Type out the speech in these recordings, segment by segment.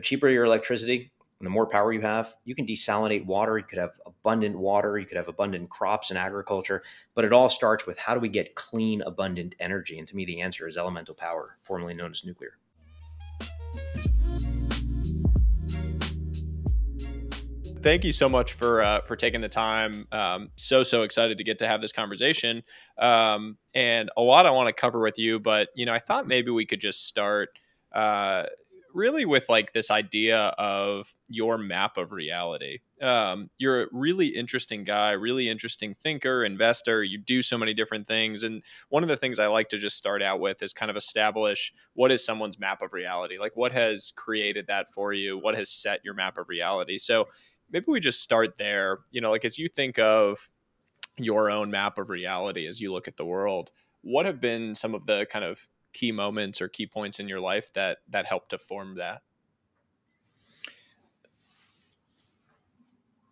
the cheaper your electricity, and the more power you have, you can desalinate water. You could have abundant water. You could have abundant crops and agriculture. But it all starts with how do we get clean, abundant energy? And to me, the answer is elemental power, formerly known as nuclear. Thank you so much for uh, for taking the time. Um, so so excited to get to have this conversation, um, and a lot I want to cover with you. But you know, I thought maybe we could just start. Uh, really with like this idea of your map of reality. Um, you're a really interesting guy, really interesting thinker, investor. You do so many different things. And one of the things I like to just start out with is kind of establish what is someone's map of reality? Like what has created that for you? What has set your map of reality? So maybe we just start there. You know, like as you think of your own map of reality as you look at the world, what have been some of the kind of key moments or key points in your life that that helped to form that?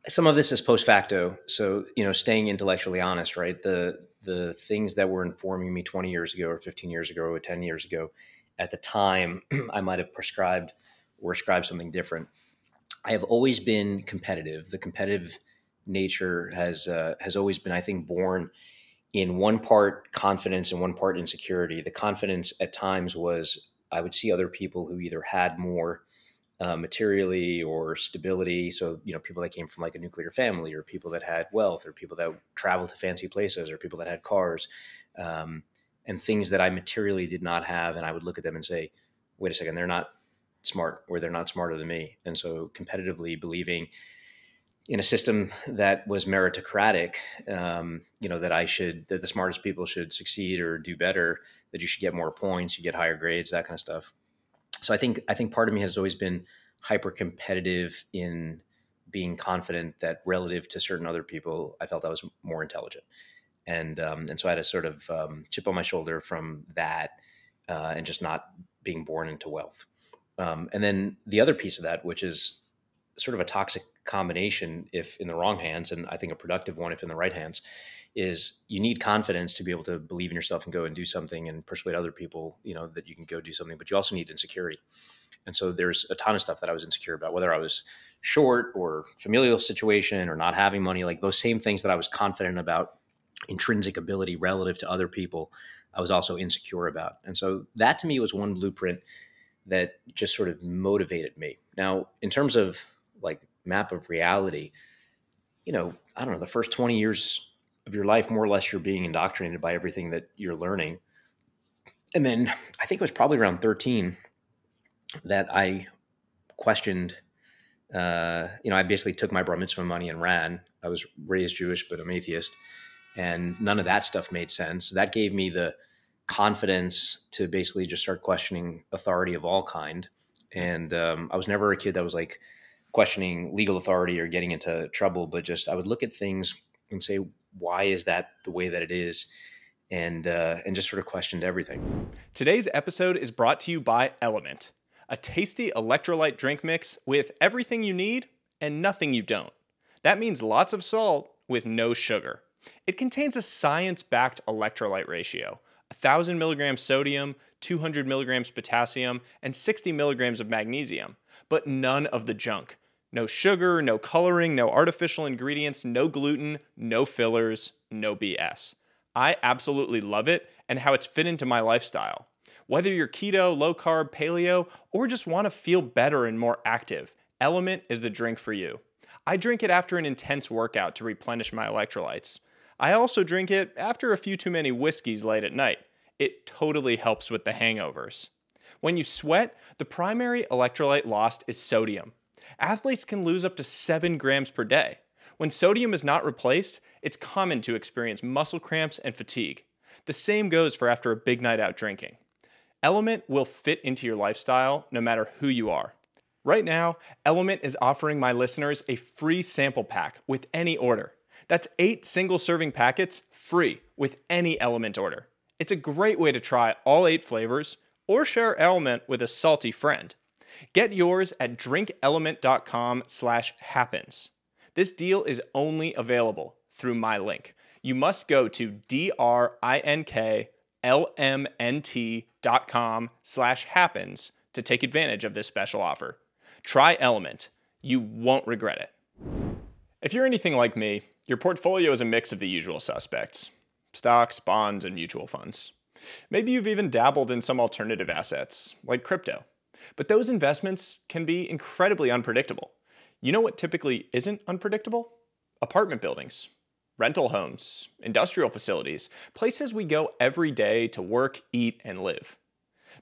Some of this is post facto, so you know, staying intellectually honest, right? The the things that were informing me 20 years ago, or 15 years ago, or 10 years ago, at the time, I might have prescribed or ascribed something different. I have always been competitive. The competitive nature has uh, has always been, I think, born in one part confidence and one part insecurity. The confidence at times was I would see other people who either had more uh, materially or stability. So, you know, people that came from like a nuclear family or people that had wealth or people that traveled to fancy places or people that had cars um, and things that I materially did not have. And I would look at them and say, wait a second, they're not smart or they're not smarter than me. And so competitively believing in a system that was meritocratic, um, you know, that I should, that the smartest people should succeed or do better, that you should get more points, you get higher grades, that kind of stuff. So I think, I think part of me has always been hyper competitive in being confident that relative to certain other people, I felt I was more intelligent. And, um, and so I had a sort of um, chip on my shoulder from that uh, and just not being born into wealth. Um, and then the other piece of that, which is sort of a toxic combination if in the wrong hands and i think a productive one if in the right hands is you need confidence to be able to believe in yourself and go and do something and persuade other people you know that you can go do something but you also need insecurity. And so there's a ton of stuff that i was insecure about whether i was short or familial situation or not having money like those same things that i was confident about intrinsic ability relative to other people i was also insecure about. And so that to me was one blueprint that just sort of motivated me. Now in terms of like map of reality, you know, I don't know, the first 20 years of your life, more or less, you're being indoctrinated by everything that you're learning. And then I think it was probably around 13 that I questioned, uh, you know, I basically took my bar mitzvah money and ran. I was raised Jewish, but I'm atheist. And none of that stuff made sense. That gave me the confidence to basically just start questioning authority of all kind. And um, I was never a kid that was like, questioning legal authority or getting into trouble, but just I would look at things and say, why is that the way that it is? And, uh, and just sort of questioned everything. Today's episode is brought to you by LMNT, a tasty electrolyte drink mix with everything you need and nothing you don't. That means lots of salt with no sugar. It contains a science backed electrolyte ratio 1,000 milligrams sodium, 200 milligrams potassium, and 60 milligrams of magnesium but none of the junk. No sugar, no coloring, no artificial ingredients, no gluten, no fillers, no BS. I absolutely love it and how it's fit into my lifestyle. Whether you're keto, low carb, paleo, or just want to feel better and more active, LMNT is the drink for you. I drink it after an intense workout to replenish my electrolytes. I also drink it after a few too many whiskeys late at night. It totally helps with the hangovers. When you sweat, the primary electrolyte lost is sodium. Athletes can lose up to 7 grams per day. When sodium is not replaced, it's common to experience muscle cramps and fatigue. The same goes for after a big night out drinking. LMNT will fit into your lifestyle no matter who you are. Right now, LMNT is offering my listeners a free sample pack with any order. That's eight single serving packets free with any LMNT order. It's a great way to try all eight flavors or share LMNT with a salty friend. Get yours at drinklmnt.com slash happens. This deal is only available through my link. You must go to D-R-I-N-K-L-M-N-T dot com slash happens to take advantage of this special offer. Try LMNT. You won't regret it. If you're anything like me, your portfolio is a mix of the usual suspects stocks, bonds, and mutual funds. Maybe you've even dabbled in some alternative assets, like crypto. But those investments can be incredibly unpredictable. You know what typically isn't unpredictable? Apartment buildings, rental homes, industrial facilities, places we go every day to work, eat, and live.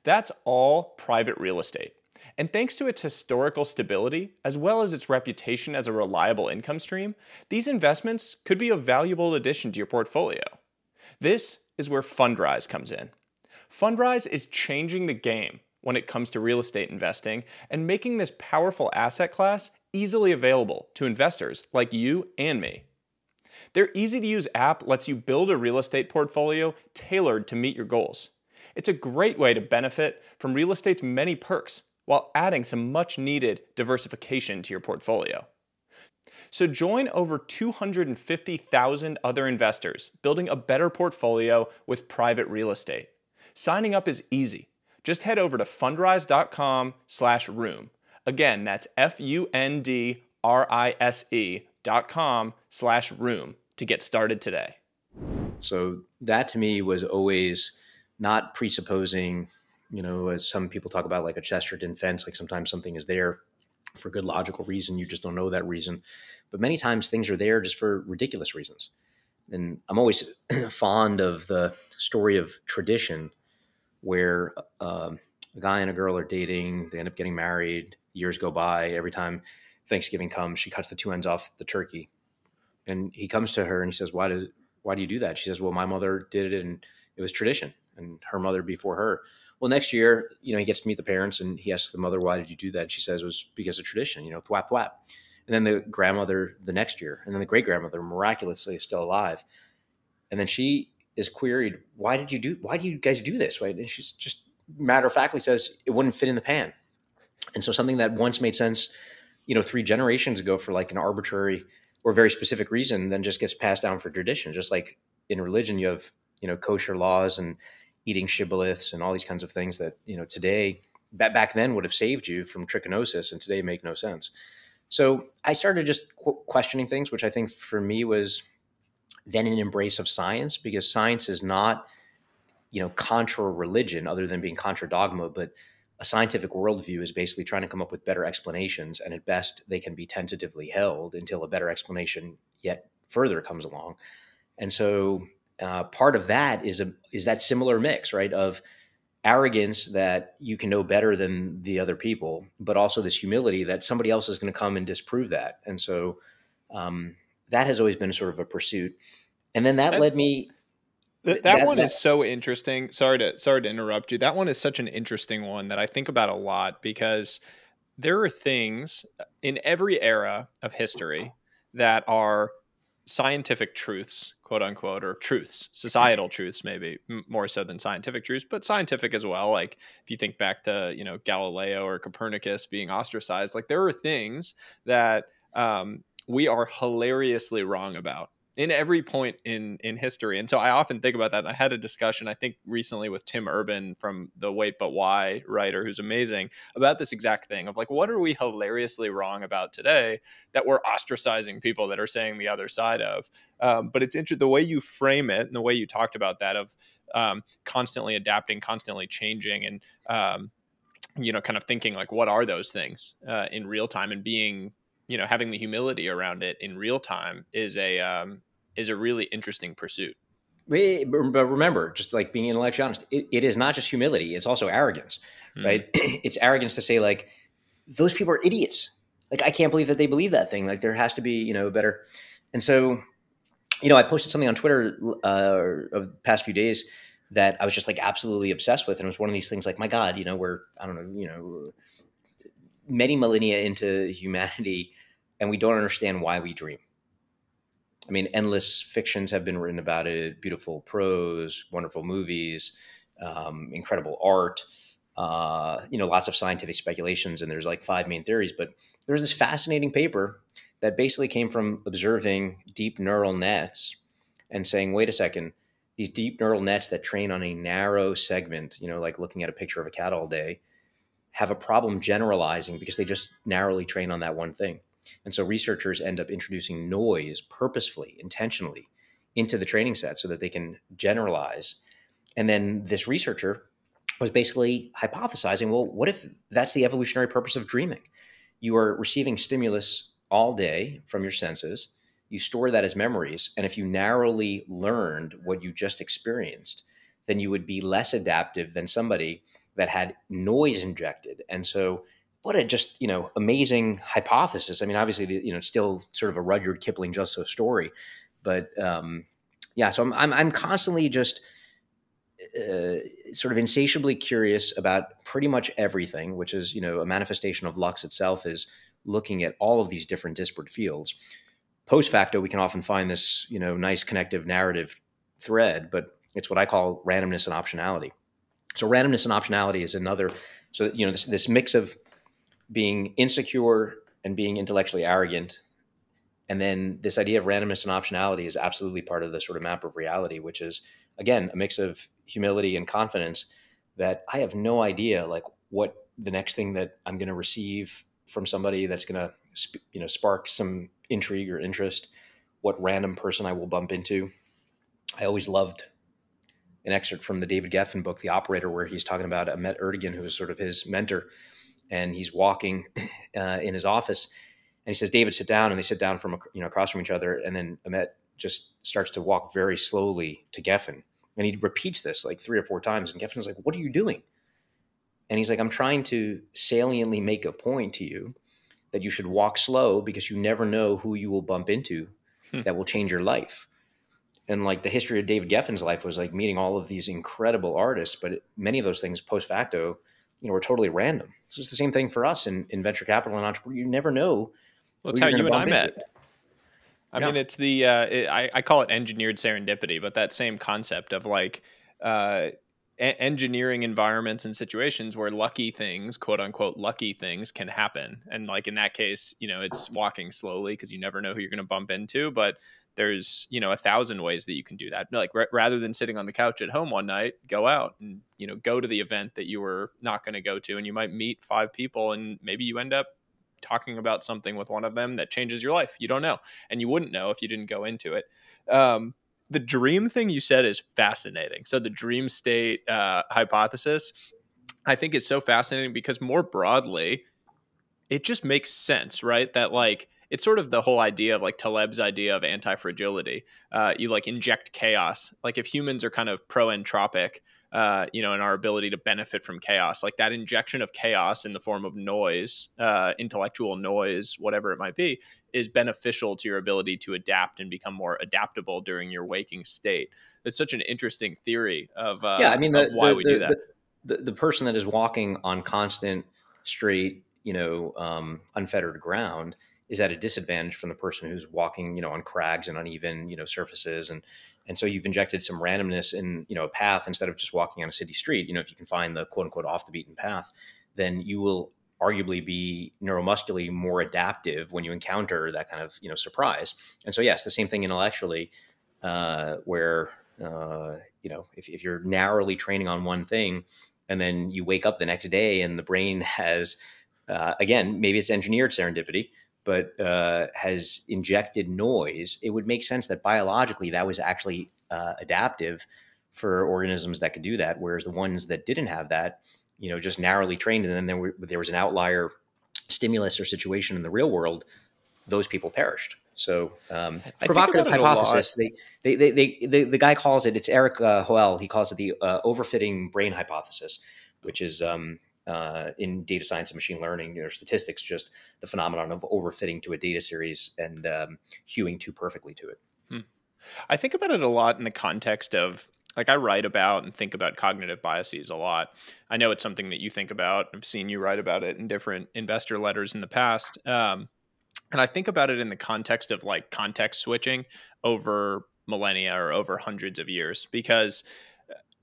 That's all private real estate. And thanks to its historical stability, as well as its reputation as a reliable income stream, these investments could be a valuable addition to your portfolio. This is where Fundrise comes in. Fundrise is changing the game when it comes to real estate investing and making this powerful asset class easily available to investors like you and me. Their easy to use app lets you build a real estate portfolio tailored to meet your goals. It's a great way to benefit from real estate's many perks while adding some much needed diversification to your portfolio. So join over 250,000 other investors building a better portfolio with private real estate. Signing up is easy. Just head over to fundrise.com/room. Again, that's F U N D R I S E dot com slash room to get started today. So that to me was always not presupposing, you know, as some people talk about like a Chesterton fence, like sometimes something is there for good logical reason. You just don't know that reason. But many times things are there just for ridiculous reasons. And I'm always fond of the story of tradition where um, a guy and a girl are dating, they end up getting married, years go by. Every time Thanksgiving comes, she cuts the two ends off the turkey. And he comes to her and he says, Why does why do you do that? She says, Well, my mother did it and it was tradition and her mother before her. Well, next year, you know, he gets to meet the parents and he asks the mother, why did you do that? And she says it was because of tradition, you know, thwap thwap. And then the grandmother the next year, and then the great grandmother miraculously is still alive. And then she is queried, why did you do, why do you guys do this? Right. And she's just matter of factly says it wouldn't fit in the pan. And so something that once made sense, you know, three generations ago for like an arbitrary or very specific reason, then just gets passed down for tradition. Just like in religion, you have, you know, kosher laws and eating shibboleths and all these kinds of things that you know today back then would have saved you from trichinosis and today make no sense. So i started just questioning things which i think for me was then an embrace of science because science is not you know contra religion other than being contra dogma but a scientific worldview is basically trying to come up with better explanations and at best they can be tentatively held until a better explanation yet further comes along. And so uh, part of that is a is that similar mix, right? Of arrogance that you can know better than the other people, but also this humility that somebody else is going to come and disprove that. And so um, that has always been sort of a pursuit. And then that That's, led me. Th- that, that, one that, is so interesting. Sorry to sorry to interrupt you. That one is such an interesting one that I think about a lot because there are things in every era of history that are scientific truths, quote unquote, or truths, societal truths, maybe more so than scientific truths, but scientific as well. Like if you think back to, you know, Galileo or Copernicus being ostracized, like there are things that um, we are hilariously wrong about in every point in in history. And so I often think about that. And I had a discussion, I think, recently with Tim Urban from the Wait But Why writer, who's amazing, about this exact thing of like, what are we hilariously wrong about today that we're ostracizing people that are saying the other side of? Um, but it's interesting the way you frame it and the way you talked about that of um, constantly adapting, constantly changing, and um, you know, kind of thinking like, what are those things uh, in real time and being you know having the humility around it in real time is a um, is a really interesting pursuit. But remember, just like being intellectually honest, it, it is not just humility; it's also arrogance, mm. right? it's arrogance to say like those people are idiots. Like I can't believe that they believe that thing. Like there has to be, you know, better. And so, you know, I posted something on Twitter uh, of the past few days that I was just like absolutely obsessed with, and it was one of these things like, my God, you know, we're I don't know, you know, many millennia into humanity, and we don't understand why we dream I mean, endless fictions have been written about it, beautiful prose, wonderful movies, um, incredible art, uh, you know, lots of scientific speculations. And there's like five main theories. But there's this fascinating paper that basically came from observing deep neural nets and saying, wait a second, these deep neural nets that train on a narrow segment, you know, like looking at a picture of a cat all day, have a problem generalizing because they just narrowly train on that one thing. And so researchers end up introducing noise purposefully, intentionally into the training set so that they can generalize. And then this researcher was basically hypothesizing well, what if that's the evolutionary purpose of dreaming? You are receiving stimulus all day from your senses, you store that as memories. And if you narrowly learned what you just experienced, then you would be less adaptive than somebody that had noise injected. And so, what a just you know amazing hypothesis. I mean, obviously, you know, still sort of a Rudyard Kipling just so story, but um, yeah. So I'm I'm, I'm constantly just uh, sort of insatiably curious about pretty much everything, which is you know a manifestation of Lux itself is looking at all of these different disparate fields. Post facto, we can often find this you know nice connective narrative thread, but it's what I call randomness and optionality. So randomness and optionality is another. So you know this this mix of being insecure and being intellectually arrogant, and then this idea of randomness and optionality is absolutely part of the sort of map of reality, which is again a mix of humility and confidence that I have no idea like what the next thing that I'm going to receive from somebody that's going to you know spark some intrigue or interest, what random person I will bump into. I always loved an excerpt from the David Geffen book, The Operator, where he's talking about Ahmet Ertegun, who was sort of his mentor, and he's walking uh, in his office, and he says, "David, sit down," and they sit down from you know across from each other, and then Ahmet just starts to walk very slowly to Geffen, and he repeats this like three or four times, and Geffen's like, "What are you doing?" And he's like, "I'm trying to saliently make a point to you that you should walk slow because you never know who you will bump into hmm. that will change your life." and like the history of David Geffen's life was like meeting all of these incredible artists, but many of those things post facto, you know, were totally random. It's just the same thing for us in, in venture capital and entrepreneur. You never know. Well, that's how you and I met. I yeah. mean, it's the uh, it, I, I call it engineered serendipity, but that same concept of like uh, a- engineering environments and situations where lucky things, quote unquote, lucky things can happen. And like in that case, you know, it's walking slowly because you never know who you're going to bump into. But there's you know a thousand ways that you can do that. Like r- rather than sitting on the couch at home one night go out and you know go to the event that you were not going to go to and you might meet five people and maybe you end up talking about something with one of them that changes your life. You don't know and you wouldn't know if you didn't go into it. Um, the dream thing you said is fascinating. So the dream state uh, hypothesis i think is so fascinating because more broadly it just makes sense right? That like it's sort of the whole idea of like Taleb's idea of anti-fragility. Uh, you like inject chaos. Like if humans are kind of pro-entropic, uh, you know, in our ability to benefit from chaos, like that injection of chaos in the form of noise, uh, intellectual noise, whatever it might be, is beneficial to your ability to adapt and become more adaptable during your waking state. It's such an interesting theory of uh, yeah. I mean, the, why the, we the, do that. The, the person that is walking on constant, straight, you know, um, unfettered ground is at a disadvantage from the person who's walking, you know, on crags and uneven, you know, surfaces. And and so you've injected some randomness in, you know, a path instead of just walking on a city street. You know, if you can find the quote unquote off the beaten path, then you will arguably be neuromuscularly more adaptive when you encounter that kind of, you know, surprise. And so yes, the same thing intellectually, uh, where uh, you know, if, if you're narrowly training on one thing and then you wake up the next day and the brain has uh, again, maybe it's engineered serendipity, but uh, has injected noise, it would make sense that biologically that was actually uh, adaptive for organisms that could do that. Whereas the ones that didn't have that, you know, just narrowly trained, and then there, were, there was an outlier stimulus or situation in the real world, those people perished. So, um, provocative hypothesis. They, they, they, they, they, the guy calls it. It's Erik uh, Hoel. He calls it the uh, overfitting brain hypothesis, which is um, uh, in data science and machine learning or statistics, just the phenomenon of overfitting to a data series and um, hewing too perfectly to it. Hmm. I think about it a lot in the context of like I write about and think about cognitive biases a lot. I know it's something that you think about. I've seen you write about it in different investor letters in the past. Um, and I think about it in the context of like context switching over millennia or over hundreds of years because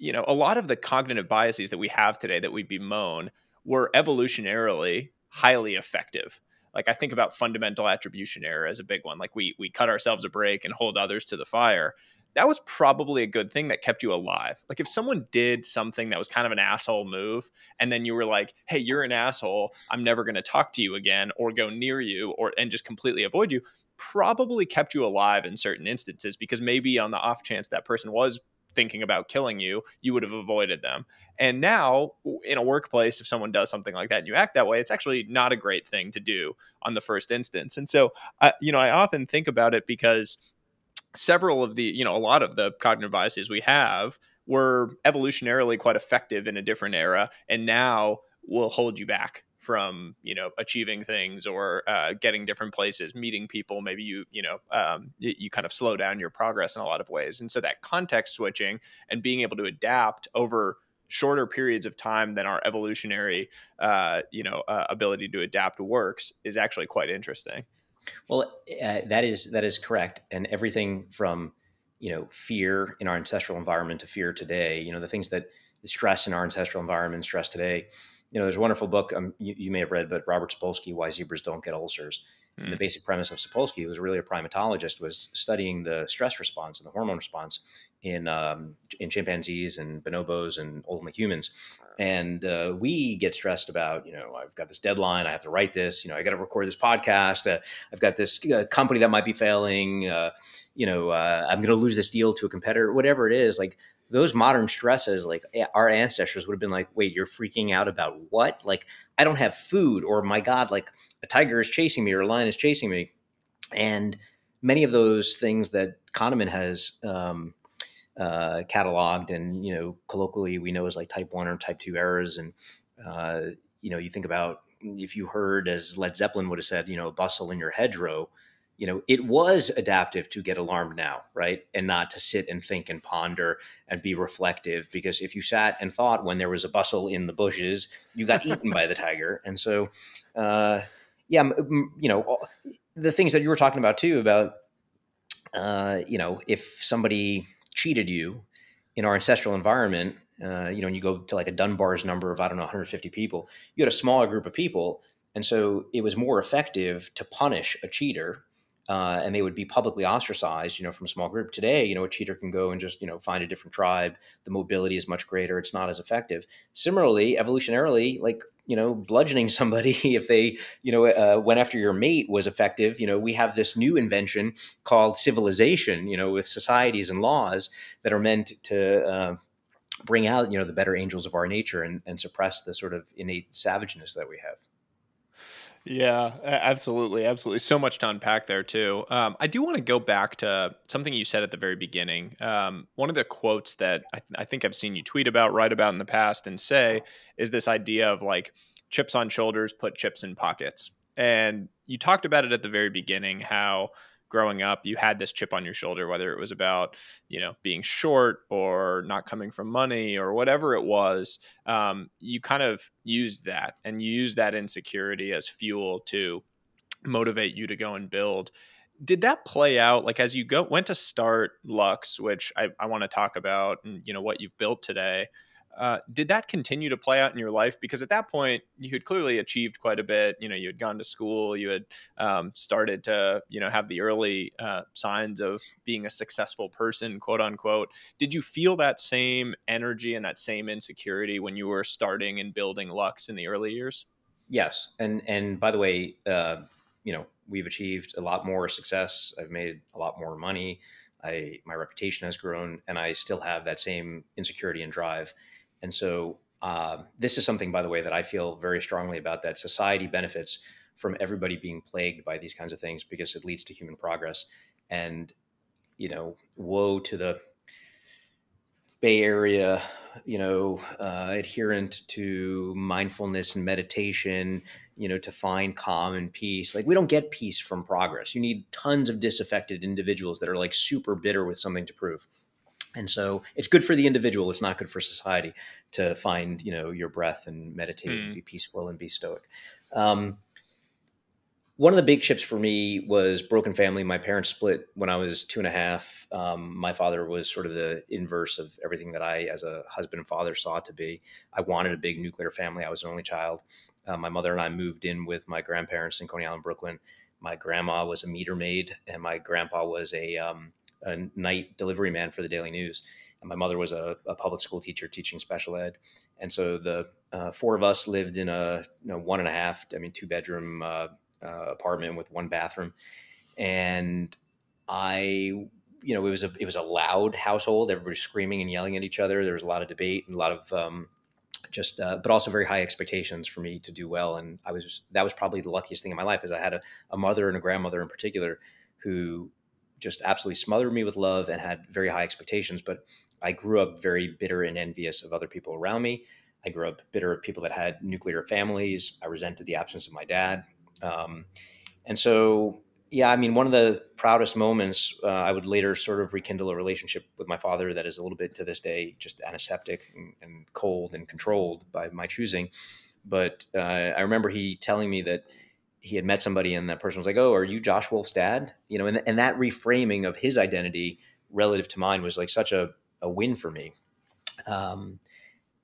you know, a lot of the cognitive biases that we have today that we bemoan were evolutionarily highly effective. Like I think about fundamental attribution error as a big one. Like we we cut ourselves a break and hold others to the fire. that was probably a good thing that kept you alive. Like if someone did something that was kind of an asshole move, and then you were like, "Hey, you're an asshole. I'm never going to talk to you again, or go near you, or and just completely avoid you," probably kept you alive in certain instances because maybe on the off chance that person was thinking about killing you, you would have avoided them. And now, in a workplace, if someone does something like that and you act that way, it's actually not a great thing to do on the first instance. And so, I, you know, I often think about it because several of the, you know, a lot of the cognitive biases we have were evolutionarily quite effective in a different era, and now will hold you back from you know achieving things or uh, getting different places meeting people maybe you you know um, you, you, kind of slow down your progress in a lot of ways. And so that context switching and being able to adapt over shorter periods of time than our evolutionary uh, you know uh, ability to adapt works is actually quite interesting. Well uh, that is that is correct. And everything from you know fear in our ancestral environment to fear today you know the things that stress in our ancestral environment stress today you know, there's a wonderful book um, you, you, may have read, but Robert Sapolsky, Why Zebras Don't Get Ulcers. Mm. And the hmm. basic premise of Sapolsky, who was really a primatologist, was studying the stress response and the hormone response in um, in chimpanzees and bonobos and ultimately humans. And uh, we get stressed about, you know, I've got this deadline, I have to write this, you know, I got to record this podcast, uh, I've got this uh, company that might be failing, uh, you know, uh, I'm going to lose this deal to a competitor, whatever it is. Like those modern stresses, like our ancestors would have been like, wait, you're freaking out about what? Like, I don't have food, or my God, like a tiger is chasing me or a lion is chasing me. And many of those things that Kahneman has um, uh, cataloged and, you know, colloquially we know as like type one or type two errors. And, uh, you know, you think about if you heard, as Led Zeppelin would have said, you know, bustle in your hedgerow, you know, it was adaptive to get alarmed now, right? And not to sit and think and ponder and be reflective. Because if you sat and thought when there was a bustle in the bushes, you got eaten by the tiger. And so, uh, yeah, you know, the things that you were talking about too about, uh, you know, if somebody cheated you in our ancestral environment, uh, you know, and you go to like a Dunbar's number of, I don't know, 150 people, you had a smaller group of people. And so it was more effective to punish a cheater uh, and they would be publicly ostracized, you know, from a small group. Today, you know, a cheater can go and just, you know, find a different tribe. The mobility is much greater. It's not as effective. Similarly, evolutionarily, like, you know, bludgeoning somebody if they, you know, uh, went after your mate was effective. You know, we have this new invention called civilization, you know, with societies and laws that are meant to, uh, bring out, you know, the better angels of our nature and, and suppress the sort of innate savageness that we have. Yeah, absolutely, absolutely. So much to unpack there too. Um, I do want to go back to something you said at the very beginning. Um, one of the quotes that I, th- I, think I've seen you tweet about, write about in the past, and say is this idea of like chips on shoulders, put chips in pockets. And you talked about it at the very beginning, how growing up you had this chip on your shoulder whether it was about you know being short or not coming from money or whatever it was um, you kind of used that and you used that insecurity as fuel to motivate you to go and build. Did that play out? Like as you go went to start lux which i, I want to talk about and you know what you've built today uh, did that continue to play out in your life? Because at that point, you had clearly achieved quite a bit. You know, you had gone to school, you had um, started to, you know, have the early uh, signs of being a successful person, quote unquote. Did you feel that same energy and that same insecurity when you were starting and building Lux in the early years? Yes, and and by the way, uh, you know, we've achieved a lot more success. I've made a lot more money. I my reputation has grown, and I still have that same insecurity and drive and so uh, this is something, by the way, that I feel very strongly about that society benefits from everybody being plagued by these kinds of things because it leads to human progress. And, you know, woe to the Bay Area, you know, uh, adherent to mindfulness and meditation, you know, to find calm and peace. Like, we don't get peace from progress. You need tons of disaffected individuals that are like super bitter with something to prove. And so it's good for the individual. It's not good for society to find, you know, your breath and meditate mm. and hmm. be peaceful and be stoic. Um, one of the big chips for me was broken family. My parents split when I was two and a half. Um, my father was sort of the inverse of everything that I, as a husband and father, saw to be. I wanted a big nuclear family. I was an only child. Uh, my mother and I moved in with my grandparents in Coney Island, Brooklyn. My grandma was a meter maid, and my grandpa was a um, a night delivery man for the Daily News. And my mother was a, a public school teacher teaching special ed. And so the uh, four of us lived in a you know, one and a half, I mean, two bedroom uh, uh, apartment with one bathroom. And I, you know, it was a it was a loud household. Everybody screaming and yelling at each other. There was a lot of debate and a lot of um, just, uh, but also very high expectations for me to do well. And I was that was probably the luckiest thing in my life, is I had a, a mother and a grandmother in particular who just absolutely smothered me with love and had very high expectations. But I grew up very bitter and envious of other people around me. I grew up bitter of people that had nuclear families. I resented the absence of my dad. Um, and so, yeah, I mean, one of the proudest moments, uh, I would later sort of rekindle a relationship with my father that is a little bit to this day just antiseptic and, and cold and controlled by my choosing. But uh, I remember he telling me that he had met somebody and that person was like, "Oh, are you Josh Wolfe's dad?" You know, and, and that reframing of his identity relative to mine was like such a, a win for me. Um,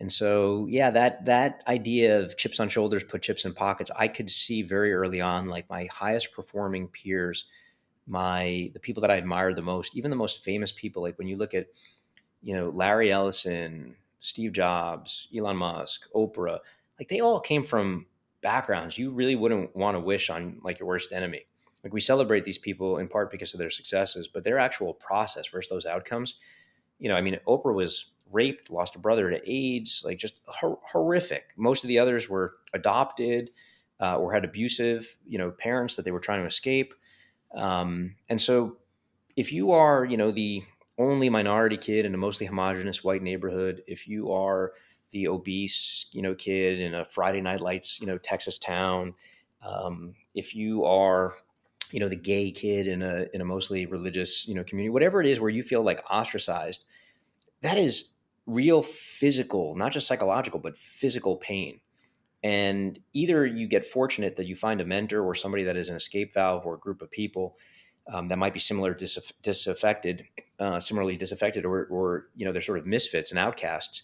and so, yeah, that that idea of chips on shoulders, put chips in pockets, I could see very early on, like my highest performing peers, my the people that I admired the most, even the most famous people. Like when you look at, you know, Larry Ellison, Steve Jobs, Elon Musk, Oprah, like they all came from backgrounds you really wouldn't want to wish on like your worst enemy. Like we celebrate these people in part because of their successes, but their actual process versus those outcomes. You know, I mean, Oprah was raped, lost a brother to AIDS, like just hor- horrific. Most of the others were adopted uh, or had abusive, you know, parents that they were trying to escape. Um, and so, if you are, you know, the only minority kid in a mostly homogenous white neighborhood, if you are the obese, you know, kid in a Friday Night Lights, you know, Texas town, um, if you are, you know, the gay kid in a in a mostly religious, you know, community, whatever it is where you feel like ostracized, that is real physical, not just psychological, but physical pain. And either you get fortunate that you find a mentor or somebody that is an escape valve or a group of people um, that might be similar dis- disaffected, uh, similarly disaffected, or, or you know they're sort of misfits and outcasts,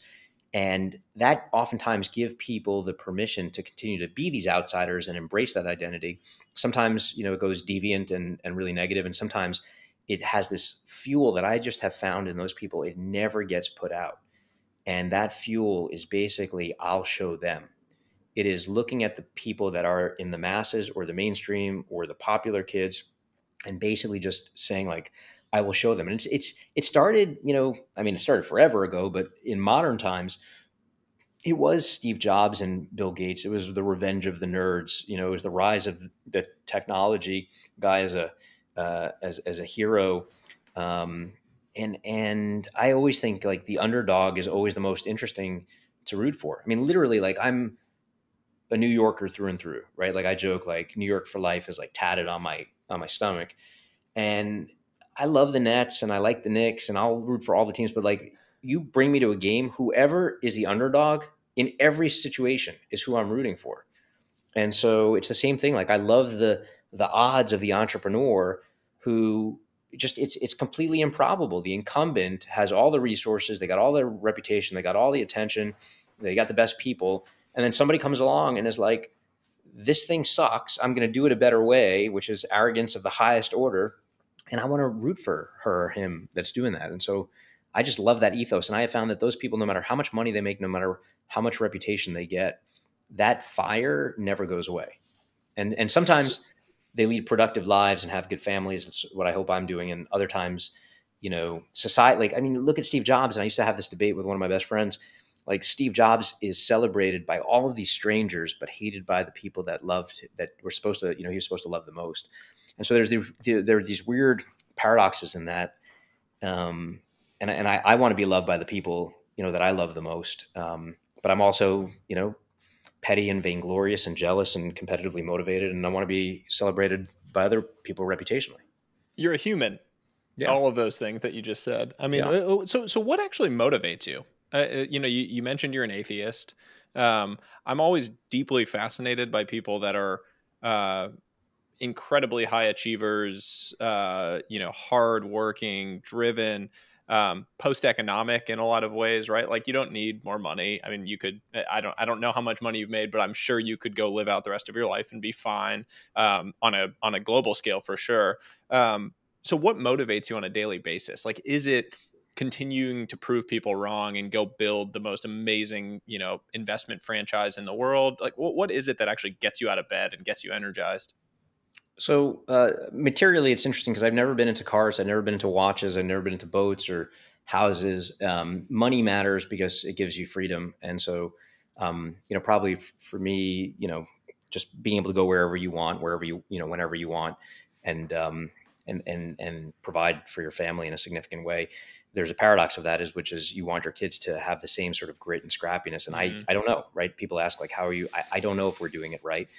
and that oftentimes give people the permission to continue to be these outsiders and embrace that identity. Sometimes you know it goes deviant and and really negative, and sometimes it has this fuel that I just have found in those people. It never gets put out. And that fuel is basically, I'll show them. It is looking at the people that are in the masses or the mainstream or the popular kids and basically just saying, like, I will show them. And it's, it's, it started, you know, I mean, it started forever ago, but in modern times, it was Steve Jobs and Bill Gates. It was the revenge of the nerds. You know, it was the rise of the technology guy as a, uh, as, as a hero. Um, and and I always think like the underdog is always the most interesting to root for. I mean, literally, like I'm a New Yorker through and through, right? Like I joke, like New York for life is like tatted on my on my stomach, and I love the Nets and I like the Knicks and I'll root for all the teams, but like you bring me to a game, whoever is the underdog in every situation is who I'm rooting for, and so it's the same thing. Like I love the the odds of the entrepreneur who just it's it's completely improbable. The incumbent has all the resources, they got all the reputation, they got all the attention, they got the best people, and then somebody comes along and is like, "This thing sucks. I'm going to do it a better way," which is arrogance of the highest order, and I want to root for her or him that's doing that. And so I just love that ethos, and I have found that those people, no matter how much money they make, no matter how much reputation they get, that fire never goes away. And and sometimes they lead productive lives and have good families. It's what I hope I'm doing. And other times, you know, society, like, I mean, look at Steve Jobs. And I used to have this debate with one of my best friends. Like Steve Jobs is celebrated by all of these strangers, but hated by the people that loved, that were supposed to, you know, he was supposed to love the most. And so there's the, there are these weird paradoxes in that. Um, and, and I, I want to be loved by the people, you know, that I love the most. Um, but I'm also, you know, petty and vainglorious and jealous and competitively motivated, and I want to be celebrated by other people reputationally. You're a human. Yeah. All of those things that you just said. I mean, yeah. Uh, uh, so so what actually motivates you? Uh, uh, you know, you, you mentioned you're an atheist. Um, I'm always deeply fascinated by people that are uh, incredibly high achievers, uh, you know, hardworking, driven, um, post economic in a lot of ways, right? Like you don't need more money. I mean, you could. I don't. I don't know how much money you've made, but I'm sure you could go live out the rest of your life and be fine um, on a on a global scale for sure. Um, So what motivates you on a daily basis? Like is it continuing to prove people wrong and go build the most amazing, you know, investment franchise in the world? Like what what is it that actually gets you out of bed and gets you energized? So uh, materially, it's interesting because I've never been into cars. I've never been into watches. I've never been into boats or houses. Um, money matters because it gives you freedom, and so um, you know, probably for me, you know, just being able to go wherever you want, wherever you you know, whenever you want, and um, and and and provide for your family in a significant way. There's a paradox of that is which is you want your kids to have the same sort of grit and scrappiness. And mm-hmm. I I don't know, right? People ask like, how are you? I, I don't know if we're doing it right.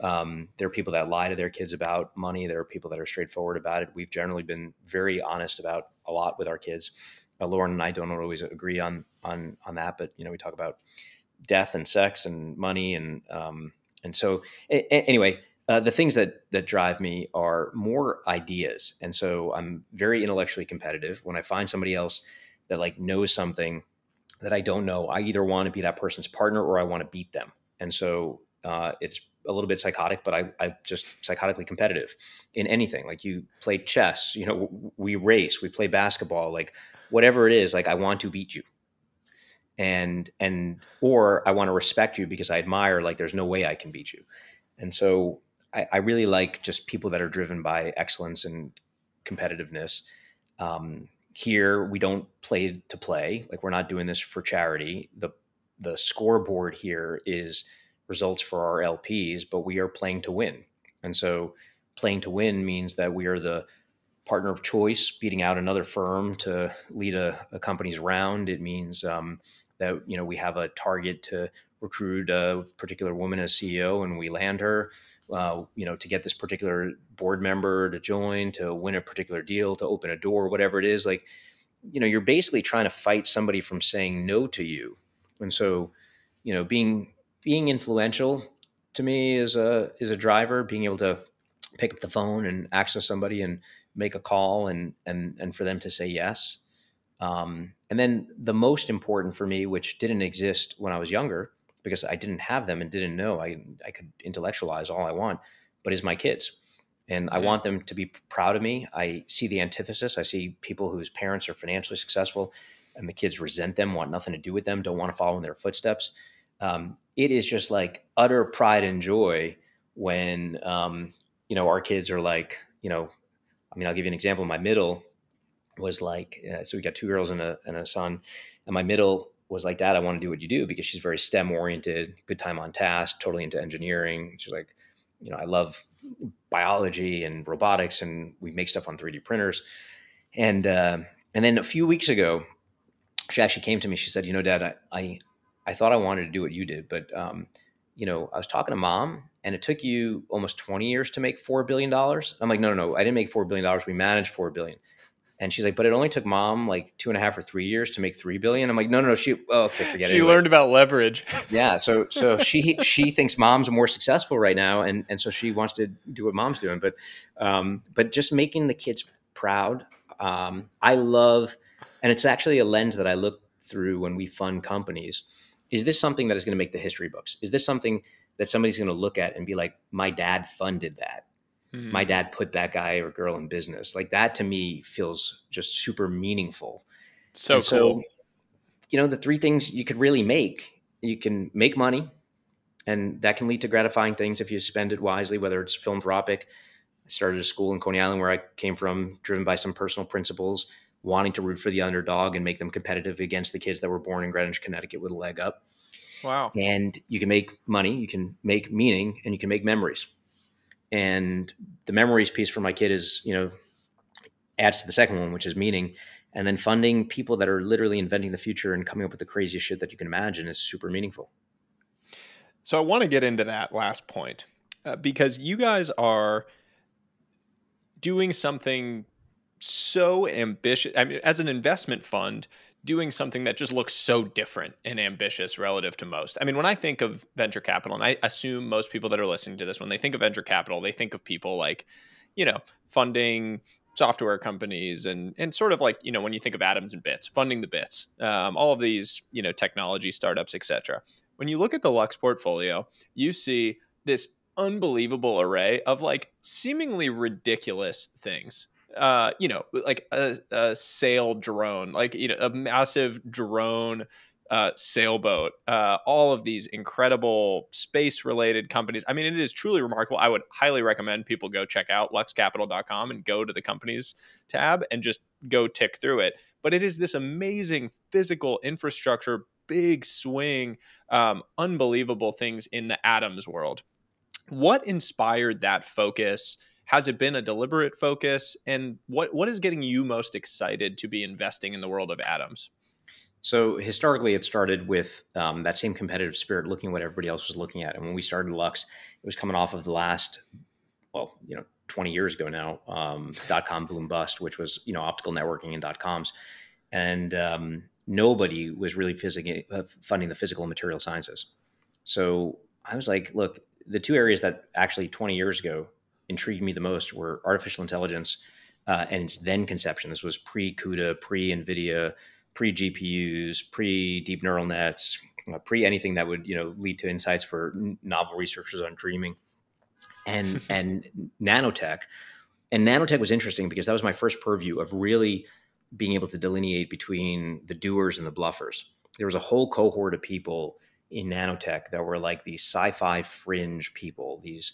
Um, there are people that lie to their kids about money. There are people that are straightforward about it. We've generally been very honest about a lot with our kids. Uh, Lauren and I don't always agree on on on that, but you know we talk about death and sex and money and um, and so a- anyway, uh, the things that that drive me are more ideas, and so I'm very intellectually competitive. When I find somebody else that like knows something that I don't know, I either want to be that person's partner or I want to beat them, and so uh, it's a little bit psychotic, but I, I just psychotically competitive in anything. Like you play chess, you know, we race, we play basketball, like whatever it is, like I want to beat you. And, and, or I want to respect you because I admire, like, there's no way I can beat you. And so I, I really like just people that are driven by excellence and competitiveness. Um, here we don't play to play. Like we're not doing this for charity. The, the scoreboard here is, results for our LPs, but we are playing to win. And so playing to win means that we are the partner of choice, beating out another firm to lead a, a company's round. It means um, that you know we have a target to recruit a particular woman as CEO, and we land her. Uh, you know, to get this particular board member to join, to win a particular deal, to open a door, whatever it is, like, you know, you're basically trying to fight somebody from saying no to you. And so, you know, being being influential to me is a is a driver. Being able to pick up the phone and access somebody and make a call and and and for them to say yes. Um, and then the most important for me, which didn't exist when I was younger, because I didn't have them and didn't know I I could intellectualize all I want, but is my kids. And I want them to be proud of me. I see the antithesis. I see people whose parents are financially successful and the kids resent them, want nothing to do with them, don't want to follow in their footsteps um, it is just like utter pride and joy when um, you know our kids are like you know i mean i'll give you an example. My middle was like uh, so we got two girls and a, and a son. And my middle was like dad i want to do what you do because she's very stem oriented good time on task totally into engineering. She's like you know i love biology and robotics and we make stuff on 3d printers. And uh, and then a few weeks ago she actually came to me. She said you know dad i, I I thought I wanted to do what you did, but um, you know, I was talking to mom, and it took you almost 20 years to make four billion dollars. I'm like, no, no, no, I didn't make four billion dollars. We managed four billion. And she's like, but it only took mom like two and a half or three years to make three billion. I'm like, no, no, no. She, oh, okay, forget it. She learned about leverage. yeah. So, so she, she thinks mom's more successful right now. And, and so she wants to do what mom's doing. But, um, but just making the kids proud. Um, I love, and it's actually a lens that I look through when we fund companies is this something that is going to make the history books? Is this something that somebody's going to look at and be like, my dad funded that? Mm-hmm. My dad put that guy or girl in business. Like that to me feels just super meaningful. So and cool. So, you know, the three things you could really make you can make money, and that can lead to gratifying things if you spend it wisely, whether it's philanthropic. I started a school in Coney Island where I came from, driven by some personal principles wanting to root for the underdog and make them competitive against the kids that were born in Greenwich, Connecticut with a leg up. Wow. And you can make money, you can make meaning, and you can make memories. And the memories piece for my kid is, you know, adds to the second one, which is meaning. And then funding people that are literally inventing the future and coming up with the craziest shit that you can imagine is super meaningful. So I want to get into that last point uh, because you guys are doing something so ambitious. I mean, as an investment fund, doing something that just looks so different and ambitious relative to most. I mean, when I think of venture capital, and I assume most people that are listening to this, when they think of venture capital, they think of people like, you know, funding software companies and and sort of like you know when you think of atoms and bits funding the bits um, all of these you know technology startups etc when you look at the lux portfolio you see this unbelievable array of like seemingly ridiculous things uh, you know, like a, a sail drone, like you know, a massive drone uh, sailboat, uh, all of these incredible space related companies. I mean, it is truly remarkable. I would highly recommend people go check out luxcapital.com and go to the companies tab and just go tick through it. But it is this amazing physical infrastructure, big swing, um, unbelievable things in the atoms world. What inspired that focus? Has it been a deliberate focus? And what, what is getting you most excited to be investing in the world of atoms? So historically, it started with um, that same competitive spirit, looking at what everybody else was looking at. And when we started Lux, it was coming off of the last, well, you know, 20 years ago now, um, dot com boom bust, which was you know optical networking and dot coms, and um, nobody was really uh, funding the physical and material sciences. So I was like, look, the two areas that actually 20 years ago intrigued me the most were artificial intelligence uh, and its then conception. This was pre CUDA, pre NVIDIA pre GPUs, pre deep neural nets, uh, pre anything that would you know lead to insights for novel researchers on dreaming, and and nanotech. And nanotech was interesting because that was my first purview of really being able to delineate between the doers and the bluffers. There was a whole cohort of people in nanotech that were like these sci-fi fringe people, these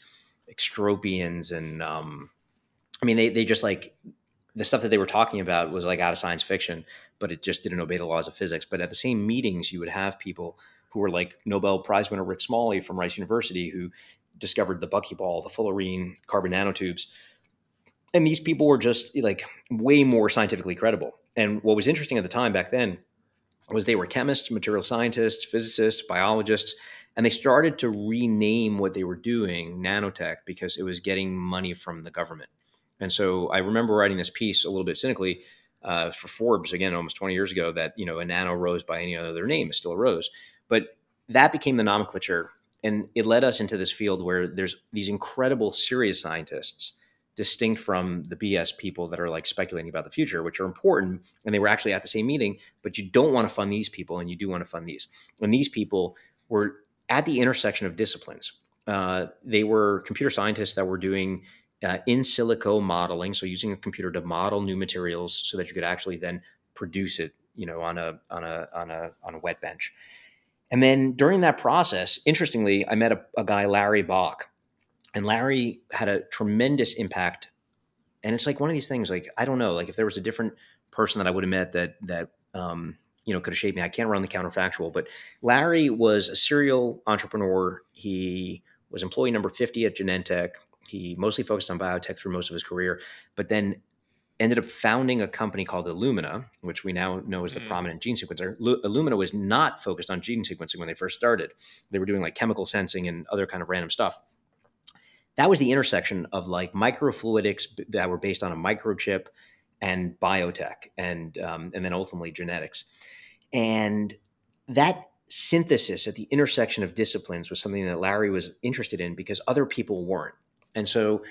extropians, and um, I mean, they they just like the stuff that they were talking about was like out of science fiction, but it just didn't obey the laws of physics. But at the same meetings, you would have people who were like Nobel Prize winner Rick Smalley from Rice University, who discovered the buckyball, the fullerene carbon nanotubes. And these people were just like way more scientifically credible. And what was interesting at the time back then was they were chemists, material scientists, physicists, biologists, and they started to rename what they were doing nanotech because it was getting money from the government. And so I remember writing this piece a little bit cynically uh, for Forbes again almost 20 years ago that you know a nano rose by any other name is still a rose, but that became the nomenclature, and it led us into this field where there's these incredible serious scientists distinct from the BS people that are like speculating about the future, which are important. And they were actually at the same meeting, but you don't want to fund these people and you do want to fund these. And these people were at the intersection of disciplines. Uh, they were computer scientists that were doing uh, in silico modeling, so using a computer to model new materials so that you could actually then produce it, you know, on a on a on a on a wet bench. And then during that process, interestingly, I met a, a guy, Larry Bock, and Larry had a tremendous impact. And it's like one of these things, like I don't know, like if there was a different person that I would have met that that um, you know could have shaped me. I can't run the counterfactual, but Larry was a serial entrepreneur. He was employee number 50 at Genentech. He mostly focused on biotech through most of his career, but then ended up founding a company called Illumina, which we now know as the mm. prominent gene sequencer. Illumina was not focused on gene sequencing when they first started. They were doing like chemical sensing and other kind of random stuff. That was the intersection of like microfluidics that were based on a microchip and biotech and um, and then ultimately genetics. And that synthesis at the intersection of disciplines was something that Larry was interested in because other people weren't. And so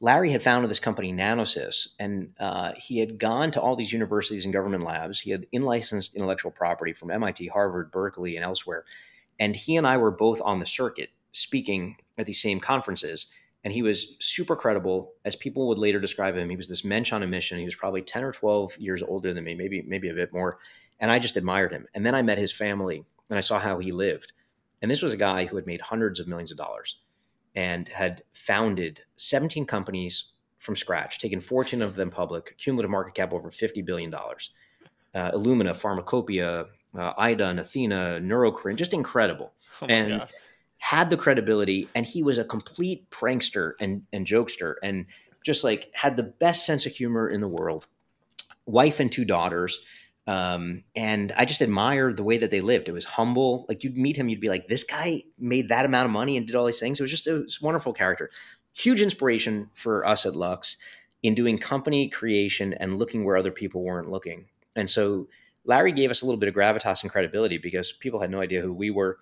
Larry had founded this company, Nanosys, and uh, he had gone to all these universities and government labs. He had in licensed intellectual property from MIT, Harvard, Berkeley, and elsewhere. And he and I were both on the circuit speaking at these same conferences. And he was super credible, as people would later describe him. He was this mensch on a mission. He was probably 10 or 12 years older than me, maybe, maybe a bit more. And I just admired him. And then I met his family and I saw how he lived. And this was a guy who had made hundreds of millions of dollars and had founded 17 companies from scratch, taken 14 of them public, cumulative market cap over $50 billion. Uh, Illumina, Pharmacopoeia, uh, Ida and Athena, Neurocrine, just incredible. Oh and God. Had the credibility. And he was a complete prankster and, and jokester and just like had the best sense of humor in the world. Wife and two daughters. Um, and I just admired the way that they lived. It was humble. Like you'd meet him, you'd be like, this guy made that amount of money and did all these things. It was just a, wonderful character. Huge inspiration for us at Lux in doing company creation and looking where other people weren't looking. And so Larry gave us a little bit of gravitas and credibility because people had no idea who we were.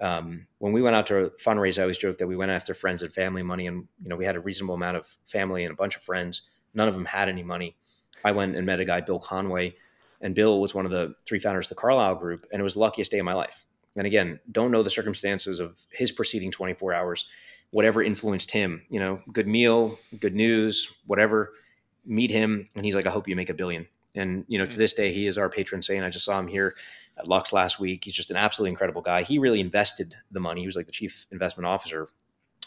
Um, when we went out to fundraise, I always joke that we went after friends and family money, and you know we had a reasonable amount of family and a bunch of friends. None of them had any money. I went and met a guy, Bill Conway, and Bill was one of the three founders of the Carlyle Group, and it was the luckiest day of my life. And again, don't know the circumstances of his preceding 24 hours, whatever influenced him. You know, good meal, good news, whatever. meet him, and he's like, "I hope you make a billion. And you know, mm-hmm. to this day, he is our patron saint. I just saw him here at Lux last week. He's just an absolutely incredible guy. He really invested the money. He was like the chief investment officer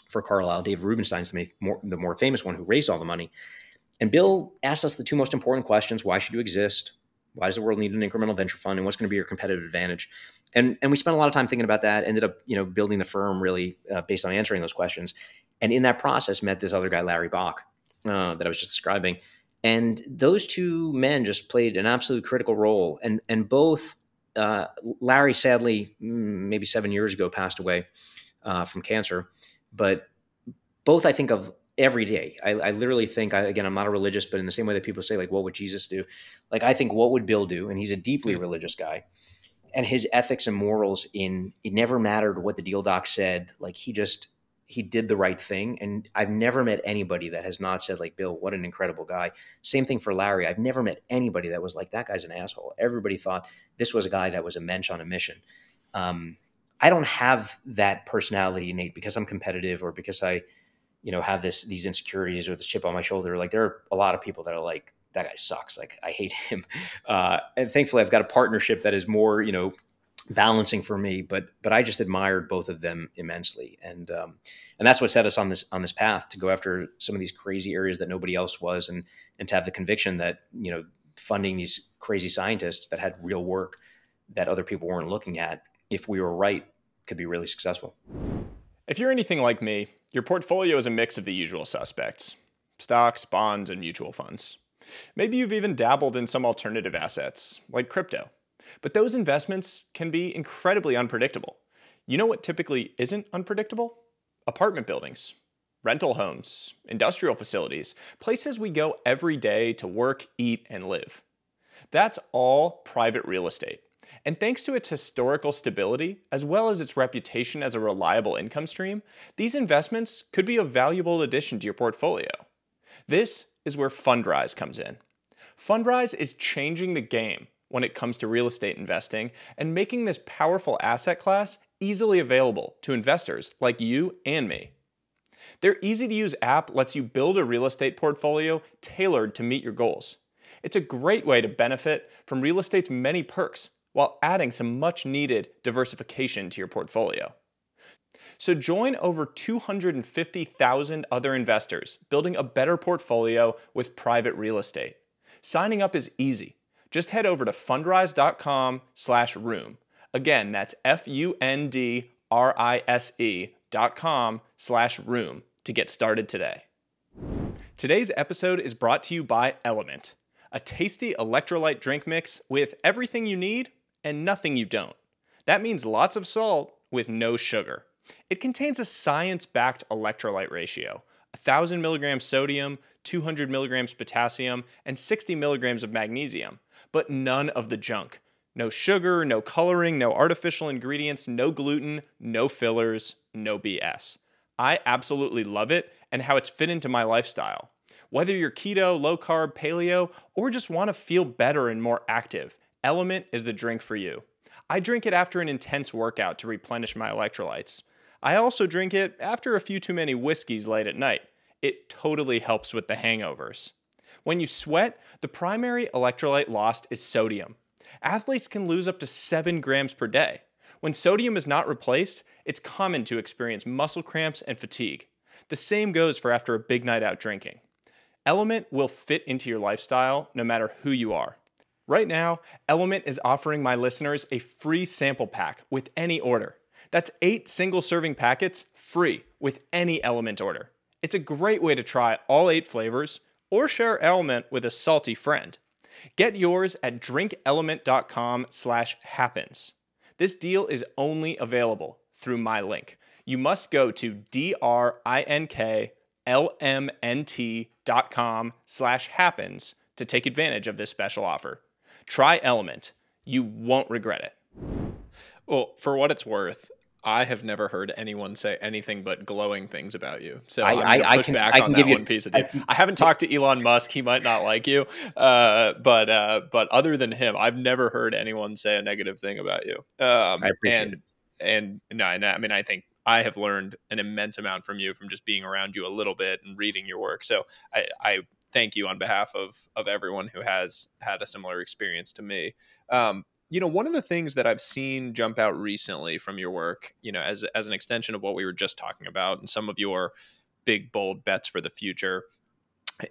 for Carlyle. Dave Rubenstein's the more, the more famous one who raised all the money. And Bill asked us the two most important questions: Why should you exist? Why does the world need an incremental venture fund? And what's going to be your competitive advantage? And and we spent a lot of time thinking about that. Ended up, you know, building the firm really uh, based on answering those questions. And in that process, met this other guy, Larry Bock, uh, that I was just describing. And those two men just played an absolute critical role. And and both uh, Larry, sadly, mm, maybe seven years ago, passed away uh, from cancer. But both I think of every day. I, I literally think, I, again, I'm not a religious, but in the same way that people say, like, what would Jesus do? Like, I think, what would Bill do? And he's a deeply hmm. religious guy. And his ethics and morals in it never mattered what the deal doc said. Like, he just he did the right thing. And I've never met anybody that has not said, like, Bill, what an incredible guy. Same thing for Larry. I've never met anybody that was like, that guy's an asshole. Everybody thought this was a guy that was a mensch on a mission. Um, I don't have that personality innate because I'm competitive or because I, you know, have this these insecurities or this chip on my shoulder. Like there are a lot of people that are like, that guy sucks. Like I hate him. Uh, and thankfully I've got a partnership that is more, you know, balancing for me. But but I just admired both of them immensely, and um, and that's what set us on this on this path to go after some of these crazy areas that nobody else was, and and to have the conviction that you know funding these crazy scientists that had real work that other people weren't looking at, if we were right, could be really successful. If you're anything like me, your portfolio is a mix of the usual suspects stocks, bonds, and mutual funds. Maybe you've even dabbled in some alternative assets, like crypto. But those investments can be incredibly unpredictable. You know what typically isn't unpredictable? Apartment buildings, rental homes, industrial facilities, places we go every day to work, eat, and live. That's all private real estate. And thanks to its historical stability, as well as its reputation as a reliable income stream, these investments could be a valuable addition to your portfolio. This is where Fundrise comes in. Fundrise is changing the game when it comes to real estate investing and making this powerful asset class easily available to investors like you and me. Their easy to use app lets you build a real estate portfolio tailored to meet your goals. It's a great way to benefit from real estate's many perks while adding some much needed diversification to your portfolio. So join over 250,000 other investors building a better portfolio with private real estate. Signing up is easy just head over to fundrise.com slash room. Again, that's F-U-N-D-R-I-S-E dot com slash room to get started today. Today's episode is brought to you by LMNT, a tasty electrolyte drink mix with everything you need and nothing you don't. That means lots of salt with no sugar. It contains a science-backed electrolyte ratio, 1,000 milligrams sodium, 200 milligrams potassium, and 60 milligrams of magnesium – but none of the junk. No sugar, no coloring, no artificial ingredients, no gluten, no fillers, no BS. I absolutely love it and how it's fit into my lifestyle. Whether you're keto, low carb, paleo, or just want to feel better and more active, LMNT is the drink for you. I drink it after an intense workout to replenish my electrolytes. I also drink it after a few too many whiskeys late at night. It totally helps with the hangovers. When you sweat, the primary electrolyte lost is sodium. Athletes can lose up to 7 grams per day. When sodium is not replaced, it's common to experience muscle cramps and fatigue. The same goes for after a big night out drinking. LMNT will fit into your lifestyle no matter who you are. Right now, LMNT is offering my listeners a free sample pack with any order. That's eight single serving packets free with any LMNT order. It's a great way to try all eight flavors or share LMNT with a salty friend. Get yours at drinklmnt.com slash happens. This deal is only available through my link. You must go to D-R-I-N-K-L-M-N-T.com slash happens to take advantage of this special offer. Try LMNT. You won't regret it. Well, for what it's worth, I have never heard anyone say anything but glowing things about you. So I, I, push can, back I on that one piece of you. I, I, haven't talked to Elon Musk. He might not like you, uh, but uh, but other than him, I've never heard anyone say a negative thing about you. Um, I appreciate and, it. And no, I mean, I think I have learned an immense amount from you from just being around you a little bit and reading your work. So I, I thank you on behalf of of everyone who has had a similar experience to me. Um, you know, one of the things that I've seen jump out recently from your work, you know, as as an extension of what we were just talking about, and some of your big bold bets for the future,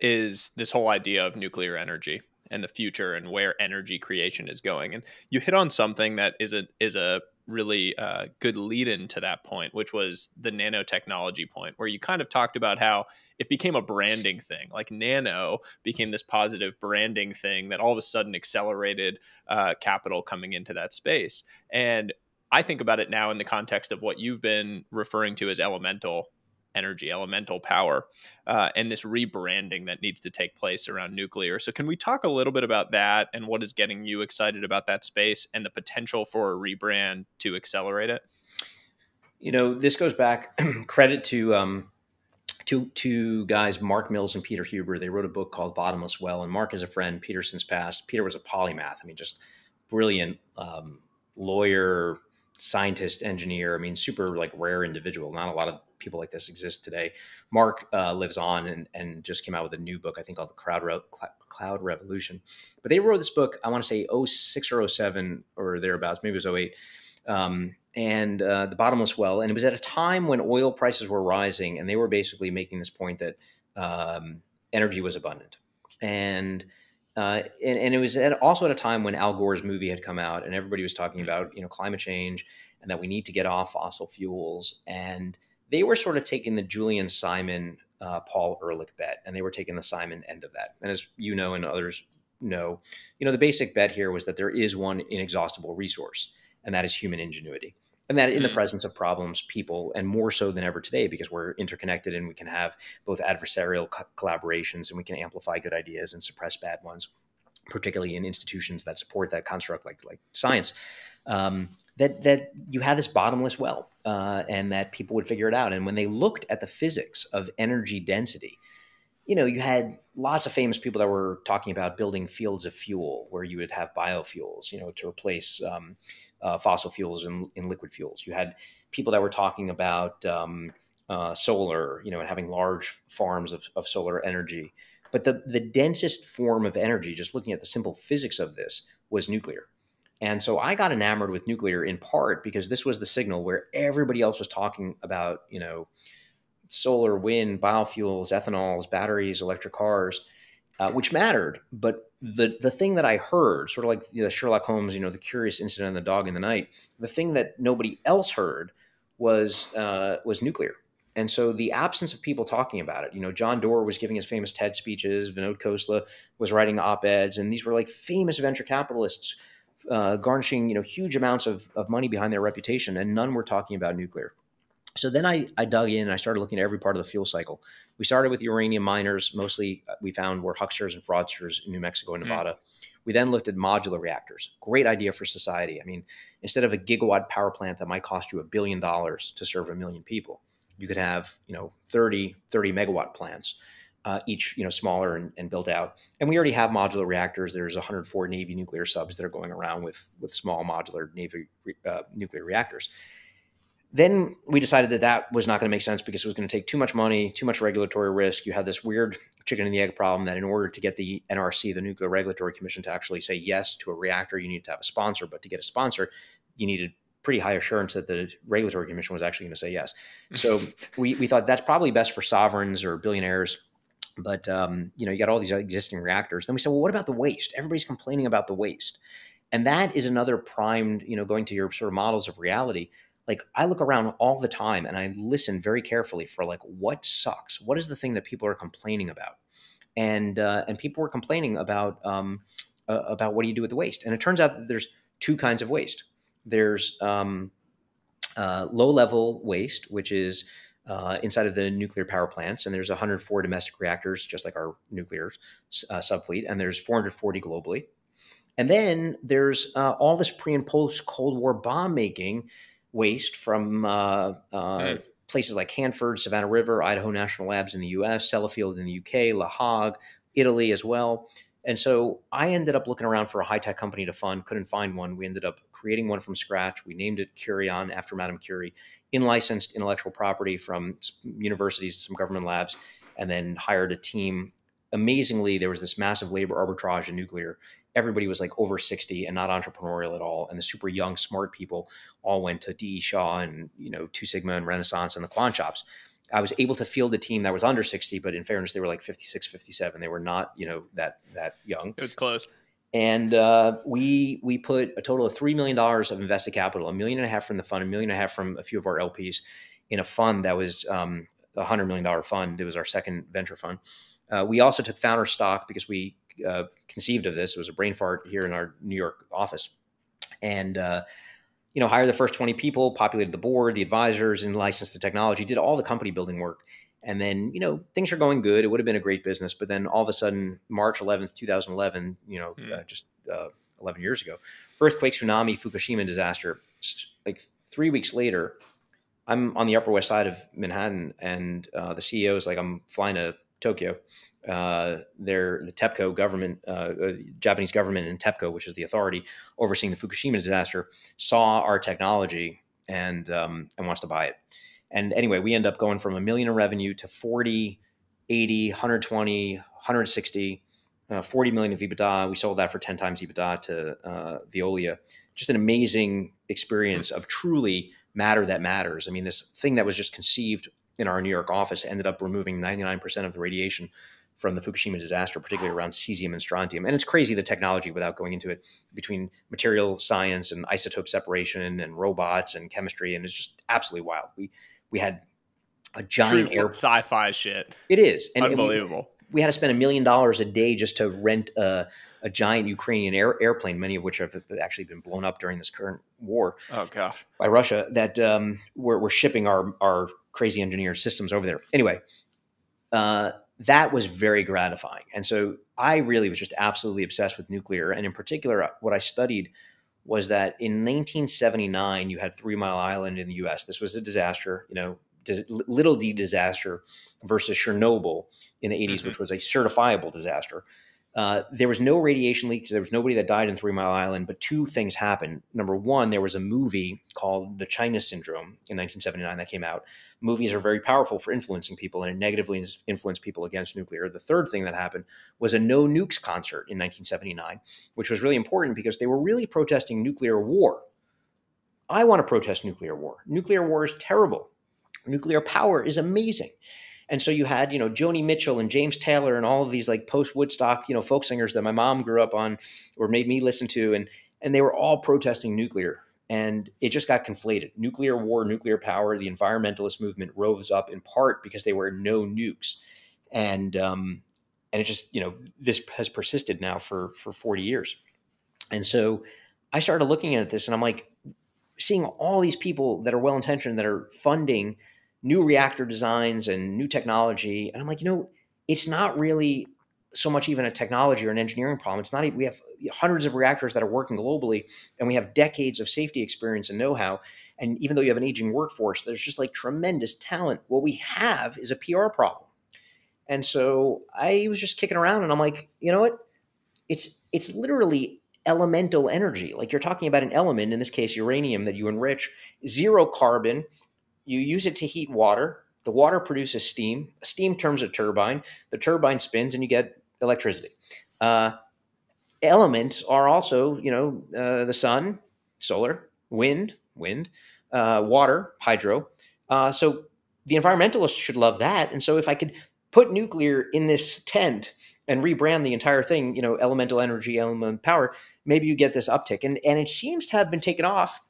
is this whole idea of nuclear energy and the future and where energy creation is going. And you hit on something that is a is a really uh, good lead in to that point, which was the nanotechnology point, where you kind of talked about how it became a branding thing. Like nano became this positive branding thing that all of a sudden accelerated uh, capital coming into that space. And I think about it now in the context of what you've been referring to as elemental energy, elemental power, uh, and this rebranding that needs to take place around nuclear. So, can we talk a little bit about that and what is getting you excited about that space and the potential for a rebrand to accelerate it? You know, this goes back credit to um, two two guys, Mark Mills and Peter Huber. They wrote a book called Bottomless Well, and Mark is a friend. Peter since passed. Peter was a polymath. I mean, just brilliant um, lawyer, scientist, engineer. I mean, super like rare individual. Not a lot of people like this exist today. Mark uh, lives on and, and just came out with a new book, I think called the Cloud, Re- Cloud Revolution. But they wrote this book, I want to say 06 or 07 or thereabouts, maybe it was 08. Um, and uh, the bottomless well. And it was at a time when oil prices were rising, and they were basically making this point that um, energy was abundant. And uh, and, and, it was at, also at a time when Al Gore's movie had come out, and everybody was talking mm-hmm. about you know climate change and that we need to get off fossil fuels. And they were sort of taking the Julian Simon, uh, Paul Ehrlich bet, and they were taking the Simon end of that. And as you know, and others know, you know the basic bet here was that there is one inexhaustible resource, and that is human ingenuity and that in the mm. presence of problems, people, and more so than ever today, because we're interconnected and we can have both adversarial co- collaborations and we can amplify good ideas and suppress bad ones, particularly in institutions that support that construct, like like science. Um, that that you had this bottomless well, uh, and that people would figure it out. And when they looked at the physics of energy density, you know, you had lots of famous people that were talking about building fields of fuel where you would have biofuels, you know, to replace um, uh, fossil fuels in, liquid fuels. You had people that were talking about um, uh, solar, you know, and having large farms of, of solar energy. But the, the densest form of energy, just looking at the simple physics of this, was nuclear. And so I got enamored with nuclear in part because this was the signal where everybody else was talking about, you know, solar, wind, biofuels, ethanols, batteries, electric cars, uh, which mattered. But the the thing that I heard, sort of like the Sherlock Holmes, you know, the curious incident of the dog in the night, the thing that nobody else heard was uh, was nuclear. And so the absence of people talking about it, you know, John Doerr was giving his famous TED speeches, Vinod Khosla was writing op-eds, and these were like famous venture capitalists uh, garnishing, you know, huge amounts of, of money behind their reputation, and none were talking about nuclear. So then I, I dug in and I started looking at every part of the fuel cycle. We started with uranium miners, mostly uh, we found were hucksters and fraudsters in New Mexico and mm. Nevada. Mm. We then looked at modular reactors. Great idea for society. I mean, instead of a gigawatt power plant that might cost you a billion dollars to serve a million people, you could have, you know, 30, 30 megawatt plants, uh, each, you know, smaller and, and built out. And we already have modular reactors. There's 104 Navy nuclear subs that are going around with, with small modular Navy uh, nuclear reactors then we decided that that was not going to make sense because it was going to take too much money, too much regulatory risk. You had this weird chicken and the egg problem that in order to get the NRC, the Nuclear Regulatory Commission, to actually say yes to a reactor, you need to have a sponsor. But to get a sponsor, you needed pretty high assurance that the regulatory commission was actually going to say yes. So we, we thought that's probably best for sovereigns or billionaires. But um, you know, you got all these existing reactors. Then we said, well, what about the waste? Everybody's complaining about the waste, and that is another primed. You know, going to your sort of models of reality like I look around all the time and I listen very carefully for like what sucks. What is the thing that people are complaining about? And uh, and people were complaining about um, uh, about what do you do with the waste? And it turns out that there's two kinds of waste. There's um, uh, low level waste, which is uh, inside of the nuclear power plants, and there's 104 domestic reactors, just like our nuclear uh, subfleet, and there's 440 globally. And then there's uh, all this pre and post Cold War bomb making waste from uh, uh, places like Hanford, Savannah River, Idaho National Labs in the U.S., Sellafield in the U.K., La Hague, Italy as well. And so I ended up looking around for a high tech company to fund, couldn't find one. We ended up creating one from scratch. We named it Kurion after Madame Curie, in licensed intellectual property from universities, some government labs, and then hired a team amazingly, there was this massive labor arbitrage in nuclear. Everybody was like over 60 and not entrepreneurial at all. And the super young, smart people all went to D. Shaw and, you know, Two Sigma and Renaissance and the quant shops. I was able to field a team that was under 60, but in fairness, they were like 56, 57. They were not, you know, that that young. It was close. And uh, we we put a total of three million dollars of invested capital, a million and a half from the fund, a million and a half from a few of our LPs, in a fund that was um, a hundred million dollar fund. It was our second venture fund. Uh, we also took founder stock because we uh, conceived of this. It was a brain fart here in our New York office, and uh, you know, hired the first 20 people, populated the board, the advisors, and licensed the technology, did all the company building work. And then, you know, things are going good. It would have been a great business. But then all of a sudden, March 11th, 2011, you know, mm. uh, just uh, 11 years ago, earthquake, tsunami, Fukushima disaster. Like three weeks later, I'm on the Upper West Side of Manhattan, and uh, the CEO is like, I'm flying to Tokyo uh, their the TEPCO government, uh, uh, Japanese government, and TEPCO, which is the authority overseeing the Fukushima disaster, saw our technology and um, and wants to buy it. And anyway, we end up going from a million in revenue to 40, 80, 120, 160, uh, 40 million of EBITDA. We sold that for 10 times EBITDA to uh, Veolia. Just an amazing experience of truly matter that matters. I mean, this thing that was just conceived in our New York office ended up removing 99% of the radiation from the Fukushima disaster, particularly around cesium and strontium. And it's crazy the technology, without going into it, between material science and isotope separation and robots and chemistry, and it's just absolutely wild. We we had a giant air sci-fi shit. It is and unbelievable. We, we, had to spend a million dollars a day just to rent a, a giant Ukrainian air, airplane, many of which have actually been blown up during this current war. Oh gosh, by Russia. That um, we're, we're shipping our our crazy engineered systems over there. Anyway. Uh, that was very gratifying. And so I really was just absolutely obsessed with nuclear. And in particular, what I studied was that in 1979, you had Three Mile Island in the US. This was a disaster, you know, little d disaster versus Chernobyl in the 80s, mm-hmm. which was a certifiable disaster. Uh, there was no radiation leaks. There was nobody that died in Three Mile Island, but two things happened. Number one, there was a movie called The China Syndrome in 1979 that came out. Movies are very powerful for influencing people and it negatively influenced people against nuclear. The third thing that happened was a no nukes concert in 1979, which was really important because they were really protesting nuclear war. I want to protest nuclear war. Nuclear war is terrible. Nuclear power is amazing. And so you had, you know, Joni Mitchell and James Taylor and all of these like post Woodstock, you know, folk singers that my mom grew up on or made me listen to. And, and they were all protesting nuclear. And it just got conflated. Nuclear war, nuclear power, the environmentalist movement rose up in part because they were no nukes. And, um, and it just, you know, this has persisted now for, for 40 years. And so I started looking at this and I'm like, seeing all these people that are well intentioned that are funding new reactor designs and new technology. And I'm like, you know, it's not really so much even a technology or an engineering problem. It's not, even, we have hundreds of reactors that are working globally and we have decades of safety experience and know how. And even though you have an aging workforce, there's just like tremendous talent. What we have is a PR problem. And so I was just kicking around and I'm like, you know what? It's, it's literally elemental energy. Like you're talking about an element, in this case, uranium that you enrich, zero carbon, you use it to heat water. The water produces steam. Steam turns a turbine. The turbine spins, and you get electricity. Uh, elements are also, you know, uh, the sun, solar, wind, wind, uh, water, hydro. Uh, so the environmentalists should love that. And so if I could put nuclear in this tent and rebrand the entire thing, you know, elemental energy, element power, maybe you get this uptick. And and it seems to have been taken off.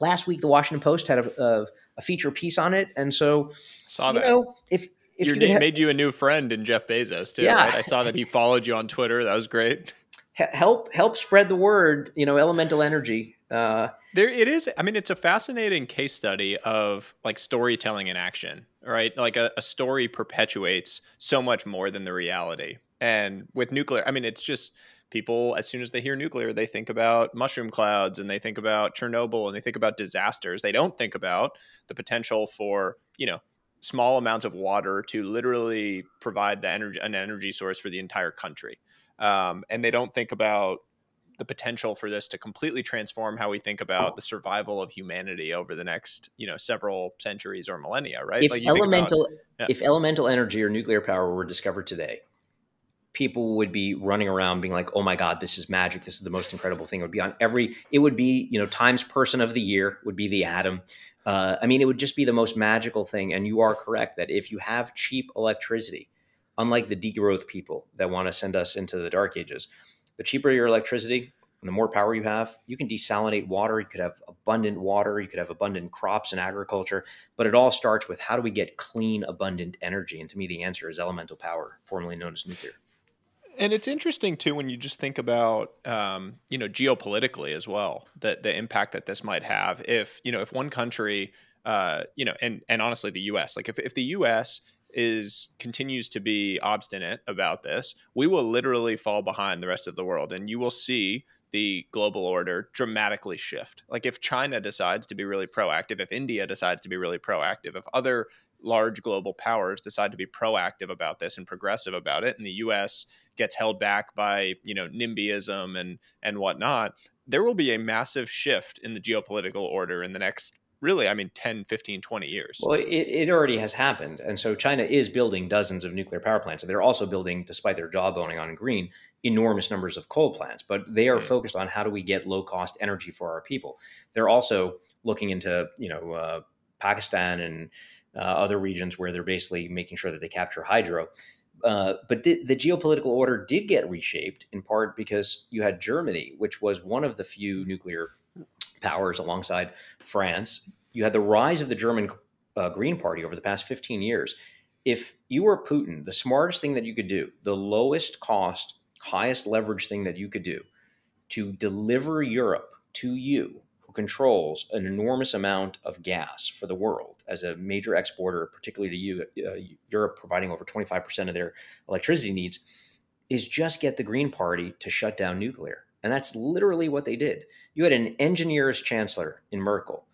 Last week, the Washington Post had a, a a feature piece on it. And so, saw that. You know, if if your name ha- made you a new friend in Jeff Bezos too. Yeah. Right? I saw that he followed you on Twitter. That was great. Help help spread the word. You know, elemental energy. Uh, there it is. I mean, it's a fascinating case study of like storytelling in action, right? Like a, a story perpetuates so much more than the reality. And with nuclear, I mean, it's just people as soon as they hear nuclear they think about mushroom clouds and they think about chernobyl and they think about disasters. They don't think about the potential for you know small amounts of water to literally provide the energy an energy source for the entire country. Um, and they don't think about the potential for this to completely transform how we think about the survival of humanity over the next you know several centuries or millennia right? If like elemental about, yeah. if elemental energy or nuclear power were discovered today people would be running around being like, "Oh my God, this is magic! This is the most incredible thing." It would be on every. It would be you know Times Person of the Year would be the atom. Uh, I mean, it would just be the most magical thing. And you are correct that if you have cheap electricity, unlike the degrowth people that want to send us into the dark ages, the cheaper your electricity and the more power you have, you can desalinate water. You could have abundant water. You could have abundant crops and agriculture. But it all starts with how do we get clean, abundant energy? And to me, the answer is elemental power, formerly known as nuclear. And it's interesting too when you just think about, um, you know, geopolitically as well, that the impact that this might have. If you know, if one country, uh, you know, and and honestly, the U.S. Like if if the U.S. is continues to be obstinate about this, we will literally fall behind the rest of the world, and you will see the global order dramatically shift. Like if China decides to be really proactive, if India decides to be really proactive, if other large global powers decide to be proactive about this and progressive about it, and the U.S. gets held back by you know NIMBYism and and whatnot, there will be a massive shift in the geopolitical order in the next really i mean 10 15 20 years well it, it already has happened and so china is building dozens of nuclear power plants and they're also building despite their jawboning on green enormous numbers of coal plants but they are mm. focused on how do we get low cost energy for our people they're also looking into you know uh, pakistan and uh, other regions where they're basically making sure that they capture hydro. Uh, but the, the, geopolitical order did get reshaped in part because you had Germany, which was one of the few nuclear powers alongside France. You had the rise of the German uh, Green Party over the past 15 years. If you were Putin, the smartest thing that you could do, the lowest cost, highest leverage thing that you could do to deliver Europe to you who controls an enormous amount of gas for the world as a major exporter, particularly to uh, Europe, providing over 25% of their electricity needs, is just get the Green Party to shut down nuclear. And that's literally what they did. You had an engineer as chancellor in Merkel,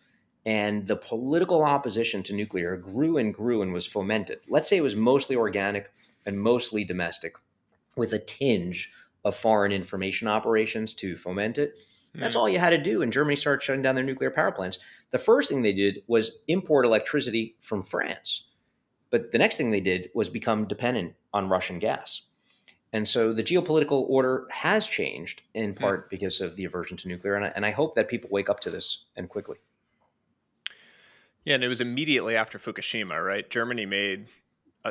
and the political opposition to nuclear grew and grew and was fomented. Let's say it was mostly organic and mostly domestic, with a tinge of foreign information operations to foment it that's mm. all you had to do. And Germany started shutting down their nuclear power plants. The first thing they did was import electricity from France. But the next thing they did was become dependent on Russian gas. And so the geopolitical order has changed in hmm. part because of the aversion to nuclear. And I, and I hope that people wake up to this and quickly. Yeah, and it was immediately after Fukushima, right? Germany made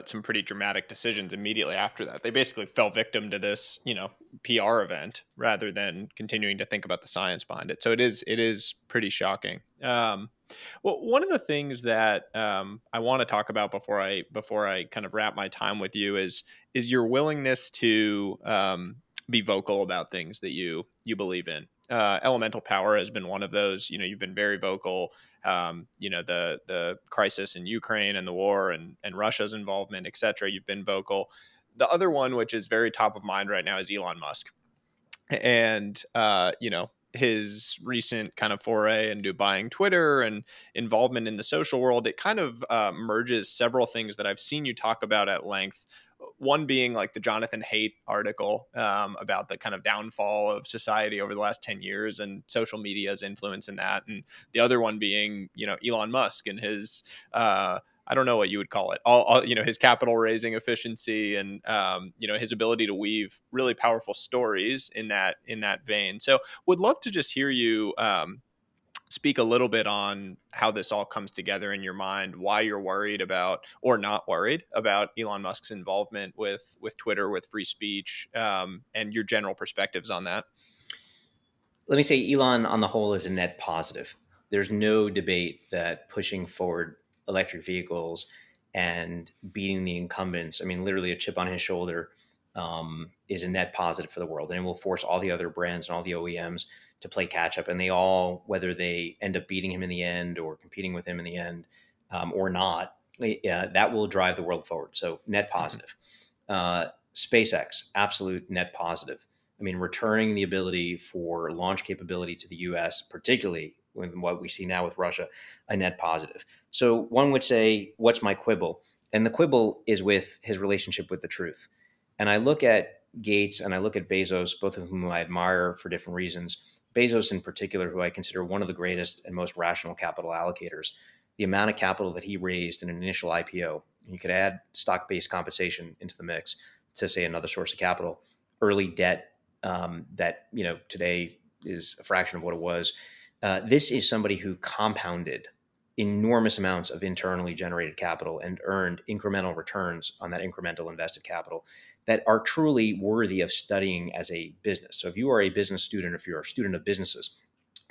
some pretty dramatic decisions immediately after that. They basically fell victim to this, you know, PR event rather than continuing to think about the science behind it. So it is it is pretty shocking. Um, well, one of the things that um, I want to talk about before I before I kind of wrap my time with you is is your willingness to um, be vocal about things that you you believe in uh, elemental power has been one of those. You know, you've been very vocal. Um, you know, the the crisis in Ukraine and the war and and Russia's involvement, et cetera. You've been vocal. The other one, which is very top of mind right now, is Elon Musk, and uh, you know his recent kind of foray into buying Twitter and involvement in the social world. It kind of uh, merges several things that I've seen you talk about at length one being like the Jonathan Haidt article um, about the kind of downfall of society over the last 10 years and social media's influence in that. And the other one being, you know, Elon Musk and his, uh, I don't know what you would call it. All, all, you know, his capital raising efficiency and um, you know his ability to weave really powerful stories in that in that vein. So, would love to just hear you um, speak a little bit on how this all comes together in your mind, why you're worried about or not worried about Elon Musk's involvement with with Twitter, with free speech, um, and your general perspectives on that. Let me say, Elon on the whole is a net positive. There's no debate that pushing forward electric vehicles and beating the incumbents, I mean, literally a chip on his shoulder, um, is a net positive for the world, and it will force all the other brands and all the OEMs to play catch up, and they all, whether they end up beating him in the end or competing with him in the end um, or not, uh, that will drive the world forward. So net mm-hmm. positive. Uh, SpaceX, absolute net positive. I mean, returning the ability for launch capability to the U.S., particularly with what we see now with Russia, a net positive. So one would say, "What's my quibble?" And the quibble is with his relationship with the truth. And I look at Gates and I look at Bezos, both of whom I admire for different reasons. Bezos, in particular, who I consider one of the greatest and most rational capital allocators, the amount of capital that he raised in an initial IPO, you could add stock based compensation into the mix to say another source of capital, early debt um, that you know today is a fraction of what it was. Uh, this is somebody who compounded enormous amounts of internally generated capital and earned incremental returns on that incremental invested capital that are truly worthy of studying as a business. So if you are a business student, if you're a student of businesses,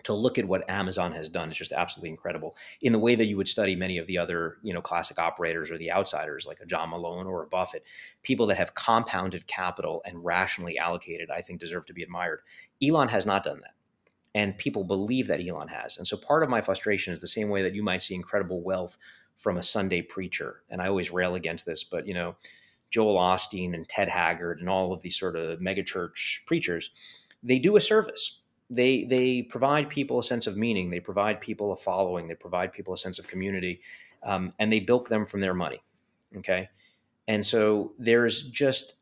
to look at what Amazon has done is just absolutely incredible in the way that you would study many of the other, you know, classic operators or the outsiders like a John Malone or a Buffett. People that have compounded capital and rationally allocated, I think, deserve to be admired. Elon has not done that. And people believe that Elon has. And so part of my frustration is the same way that you might see incredible wealth from a Sunday preacher. And I always rail against this, but you know, Joel Osteen and Ted Haggard and all of these sort of megachurch preachers, they do a service they they provide people a sense of meaning. They provide people a following. They provide people a sense of community, um, and they bilk them from their money. Okay, and so there's just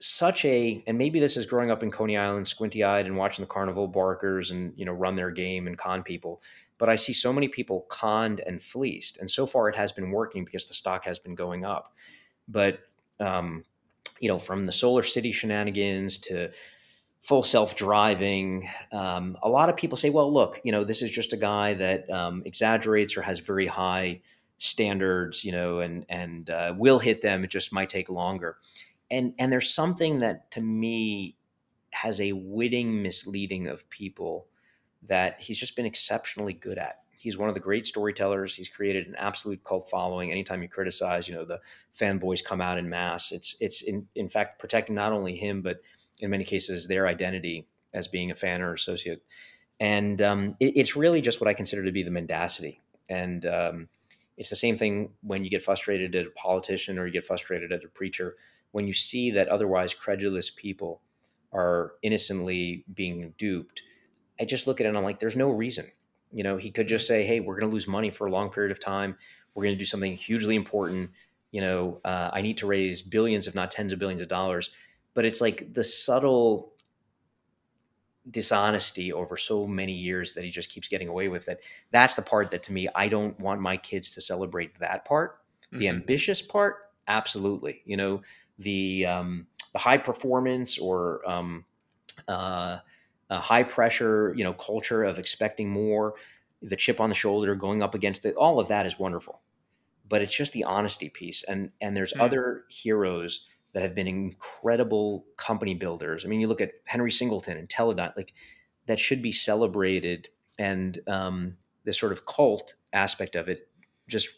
such a and maybe this is growing up in Coney Island, squinty eyed, and watching the carnival barkers and you know run their game and con people. But I see so many people conned and fleeced, and so far it has been working because the stock has been going up. But um, you know, from the Solar City shenanigans to full self driving. Um, a lot of people say, well, look, you know, this is just a guy that um, exaggerates or has very high standards, you know, and and uh, will hit them. It just might take longer. And and there's something that to me has a witting misleading of people that he's just been exceptionally good at. He's one of the great storytellers. He's created an absolute cult following. Anytime you criticize, you know, the fanboys come out in mass. It's it's in in fact protecting not only him but in many cases their identity as being a fan or associate. And um, it, it's really just what I consider to be the mendacity. And um, it's the same thing when you get frustrated at a politician or you get frustrated at a preacher. When you see that otherwise credulous people are innocently being duped, I just look at it and I'm like, there's no reason. You know, he could just say, hey, we're going to lose money for a long period of time. We're going to do something hugely important. You know, uh, I need to raise billions, if not tens of billions of dollars but it's like the subtle dishonesty over so many years that he just keeps getting away with it. That's the part that to me, I don't want my kids to celebrate that part. The mm-hmm. ambitious part, absolutely. You know, the um, the high performance or um, uh, a high pressure, you know, culture of expecting more, the chip on the shoulder, going up against it. All of that is wonderful, but it's just the honesty piece. And and there's mm-hmm. other heroes that have been incredible company builders. I mean, you look at Henry Singleton and Teledyne, like that should be celebrated. And um, the sort of cult aspect of it just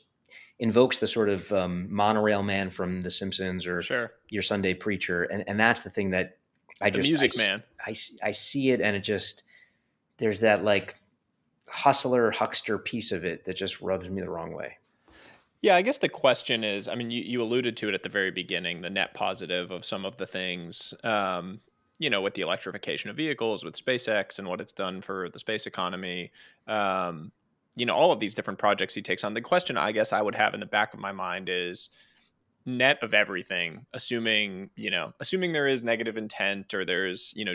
invokes the sort of um, monorail man from The Simpsons or sure. your Sunday preacher, and and that's the thing that I the music I, man. I, I see it, and it just there's that like hustler huckster piece of it that just rubs me the wrong way. Yeah, I guess the question is I mean, you, you alluded to it at the very beginning, the net positive of some of the things, um, you know, with the electrification of vehicles, with SpaceX and what it's done for the space economy. Um, you know, all of these different projects he takes on. The question I guess I would have in the back of my mind is net of everything, assuming, you know, assuming there is negative intent or there's, you know,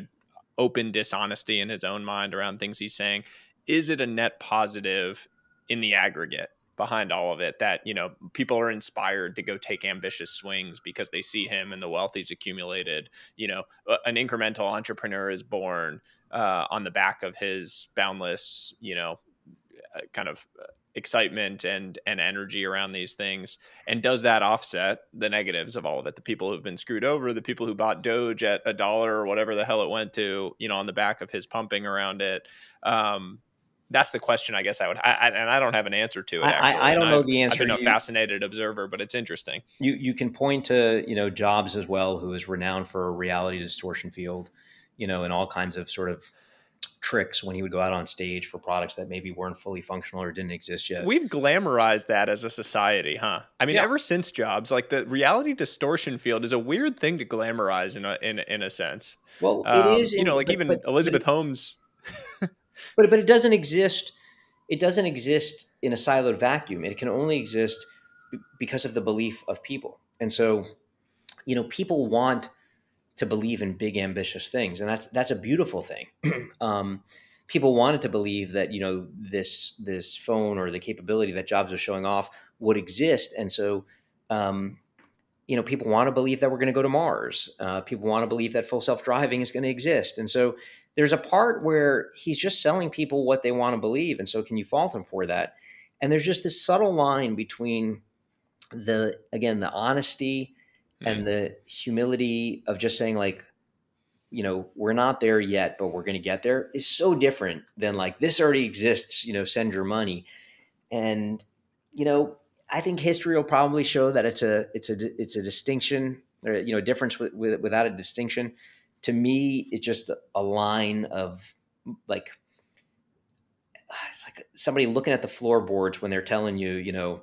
open dishonesty in his own mind around things he's saying, is it a net positive in the aggregate? behind all of it that you know people are inspired to go take ambitious swings because they see him and the wealth he's accumulated you know an incremental entrepreneur is born uh, on the back of his boundless you know uh, kind of uh, excitement and and energy around these things and does that offset the negatives of all of it the people who've been screwed over the people who bought doge at a dollar or whatever the hell it went to you know on the back of his pumping around it um, that's the question I guess I would, I, I, and I don't have an answer to it. Actually. I, I don't know the answer. I've been a fascinated observer, but it's interesting. You you can point to you know Jobs as well, who is renowned for a reality distortion field, you know, and all kinds of sort of tricks when he would go out on stage for products that maybe weren't fully functional or didn't exist yet. We've glamorized that as a society, huh? I mean, yeah. ever since Jobs, like the reality distortion field is a weird thing to glamorize in a in, in a sense. Well, um, it is, you know, like but, even but, Elizabeth but, Holmes but but it doesn't exist. It doesn't exist in a siloed vacuum. It can only exist because of the belief of people. And so, you know, people want to believe in big, ambitious things, and that's that's a beautiful thing. um, people wanted to believe that you know this this phone or the capability that Jobs was showing off would exist, and so um, you know, people want to believe that we're going to go to Mars. Uh, people want to believe that full self driving is going to exist. And so there's a part where he's just selling people what they want to believe. And so can you fault him for that? And there's just this subtle line between the, again, the honesty mm. and the humility of just saying, like, you know, we're not there yet, but we're going to get there is so different than like, this already exists, you know, send your money. And, you know, I think history will probably show that it's a it's a it's a distinction or you know difference with, with, without a distinction. To me, it's just a line of like it's like somebody looking at the floorboards when they're telling you, you know,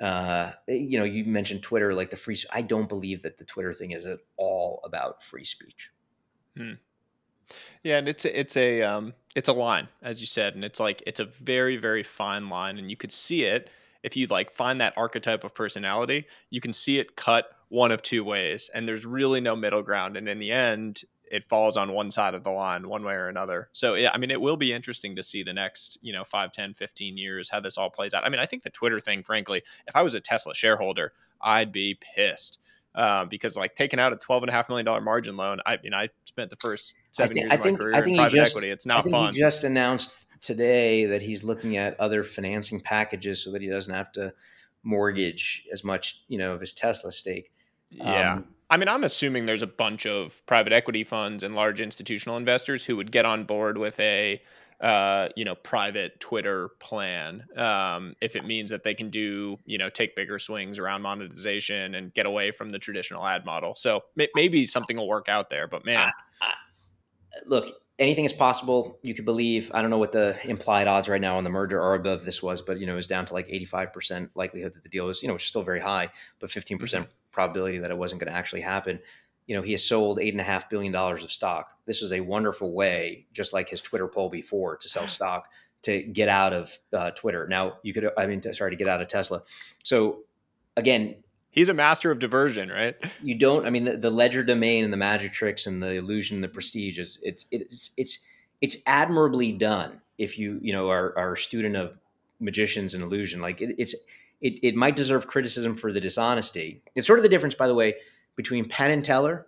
uh, you know, you mentioned Twitter, like the free. I don't believe that the Twitter thing is at all about free speech. Hmm. Yeah, and it's a, it's a um, it's a line, as you said, and it's like it's a very very fine line, and you could see it if you like find that archetype of personality, you can see it cut one of two ways and there's really no middle ground and in the end it falls on one side of the line one way or another so yeah i mean it will be interesting to see the next you know 5 10 15 years how this all plays out i mean i think the twitter thing frankly if i was a tesla shareholder i'd be pissed uh, because like taking out a twelve and a half million dollar margin loan, I mean, I spent the first seven think, years of my think, career in private just, equity. It's not I think fun. He just announced today that he's looking at other financing packages so that he doesn't have to mortgage as much, you know, of his Tesla stake. Yeah. Um, I mean, I'm assuming there's a bunch of private equity funds and large institutional investors who would get on board with a, uh, you know, private Twitter plan um, if it means that they can do, you know, take bigger swings around monetization and get away from the traditional ad model. So may- maybe something will work out there. But man, look, anything is possible. You could believe. I don't know what the implied odds right now on the merger are above this was, but you know, it was down to like 85% likelihood that the deal was, you know, which is still very high, but 15% mm-hmm. Probability that it wasn't going to actually happen. You know, he has sold eight and a half billion dollars of stock. This is a wonderful way, just like his Twitter poll before, to sell stock to get out of uh, Twitter. Now, you could, I mean, sorry, to get out of Tesla. So, again, He's a master of diversion, right? You don't. I mean, the, the legerdemain and the magic tricks and the illusion and the prestige is it's it's it's it's admirably done. If you you know are, are a student of magicians and illusion, like it, it's it it might deserve criticism for the dishonesty. It's sort of the difference, by the way, between Penn and Teller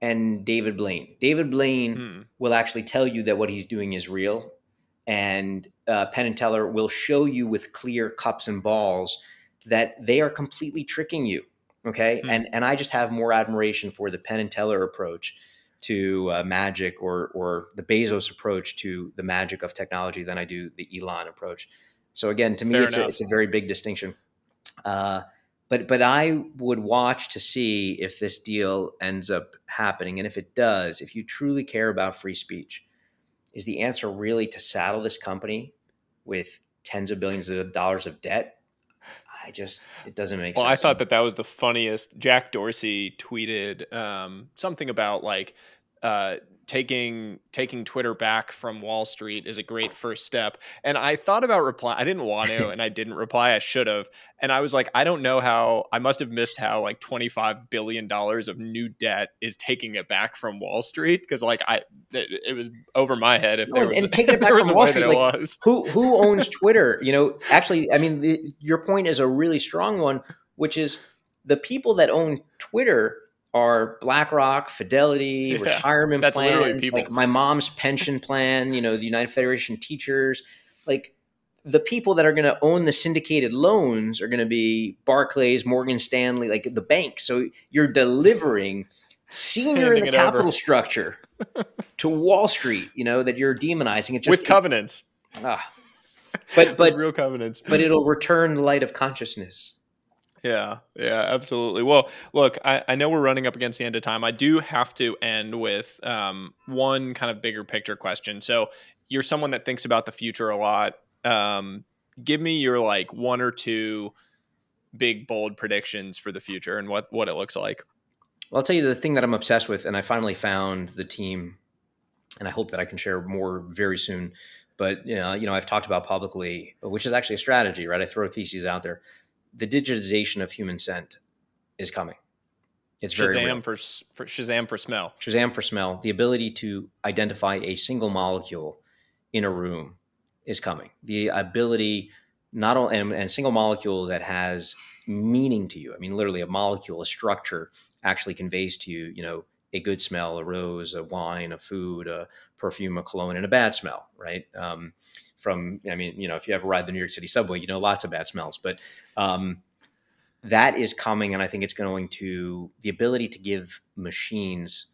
and David Blaine. David Blaine hmm. will actually tell you that what he's doing is real, and uh, Penn and Teller will show you with clear cups and balls that they are completely tricking you. Okay. Mm-hmm. And, and I just have more admiration for the Penn and Teller approach to uh, magic or, or the Bezos approach to the magic of technology than I do the Elon approach. So again, to me, it's a, it's a, very big distinction. Uh, but but I would watch to see if this deal ends up happening, and if it does, if you truly care about free speech, is the answer really to saddle this company with tens of billions of dollars of debt I just it doesn't make well, sense. Well, I thought that that was the funniest. Jack Dorsey tweeted um, something about like uh, taking taking Twitter back from Wall Street is a great first step. And I thought about reply. I didn't want to, and I didn't reply. I should have. And I was like, I don't know how. I must have missed how like twenty five billion dollars of new debt is taking it back from Wall Street because like I it, it, was over my head if no, there was and taking it back from Wall Street. Like, who who owns Twitter? You know, actually, I mean, the, your point is a really strong one, which is the people that own Twitter are BlackRock, Fidelity, yeah, retirement plans, like my mom's pension plan, you know, the United Federation teachers, like the people that are going to own the syndicated loans are going to be Barclays, Morgan Stanley, like the bank. So you're delivering senior in the capital over. structure to Wall Street, you know, that you're demonizing. It just with covenants. ah. But but real covenants. But it'll return the light of consciousness. Yeah, yeah, absolutely. Well, look, I, I know we're running up against the end of time. I do have to end with um, one kind of bigger picture question. So, you're someone that thinks about the future a lot. Um, give me your like one or two big bold predictions for the future and what what it looks like. Well, I'll tell you the thing that I'm obsessed with, and I finally found the team, and I hope that I can share more very soon. But you know, you know, I've talked about publicly, which is actually a strategy, right? I throw theses out there the digitization of human scent is coming. It's Shazam for for Shazam for smell. Shazam for smell. The ability to identify a single molecule in a room is coming. The ability not only and, and a single molecule that has meaning to you. I mean, literally, a molecule, a structure actually conveys to you, you know, a good smell, a rose, a wine, a food, a perfume, a cologne, and a bad smell, right? Um, from, I mean, you know, if you ever ride the New York City subway, you know lots of bad smells, but um, that is coming, and I think it's going to the ability to give machines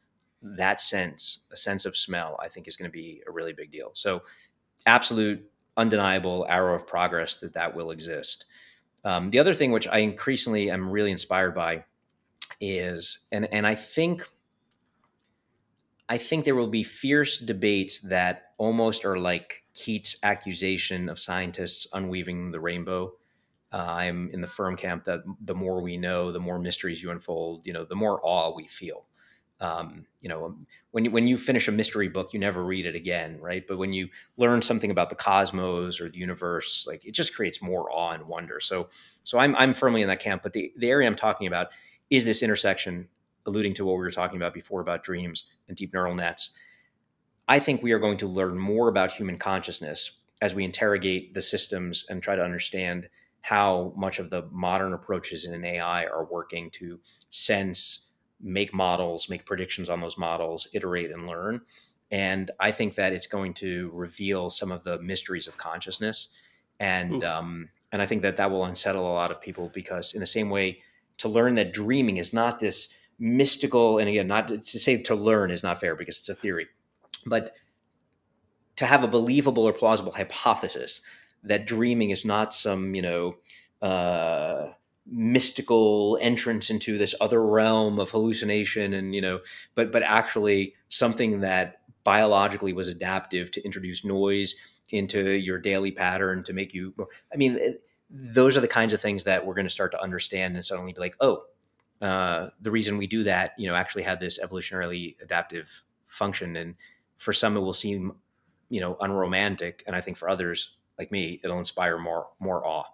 that sense, a sense of smell, I think is going to be a really big deal. So, absolute, undeniable arrow of progress that that will exist. Um, the other thing, which I increasingly am really inspired by, is and and I think I think there will be fierce debates that almost are like Keats' accusation of scientists unweaving the rainbow. Uh, I'm in the firm camp that the more we know, the more mysteries you unfold, you know, the more awe we feel. Um, you know, when you, when you finish a mystery book, you never read it again, right? But when you learn something about the cosmos or the universe, like it just creates more awe and wonder. So, so I'm I'm firmly in that camp. But the the area I'm talking about is this intersection, alluding to what we were talking about before about dreams and deep neural nets. I think we are going to learn more about human consciousness as we interrogate the systems and try to understand how much of the modern approaches in AI are working to sense, make models, make predictions on those models, iterate and learn. And I think that it's going to reveal some of the mysteries of consciousness. And um, and I think that that will unsettle a lot of people because in the same way to learn that dreaming is not this mystical and again not to, say to learn is not fair because it's a theory but to have a believable or plausible hypothesis that dreaming is not some you know uh, mystical entrance into this other realm of hallucination and you know but but actually something that biologically was adaptive to introduce noise into your daily pattern to make you i mean those are the kinds of things that we're going to start to understand and suddenly be like, oh, uh, the reason we do that, you know, actually had this evolutionarily adaptive function. And for some, it will seem, you know, unromantic, and I think for others, like me, it'll inspire more more awe.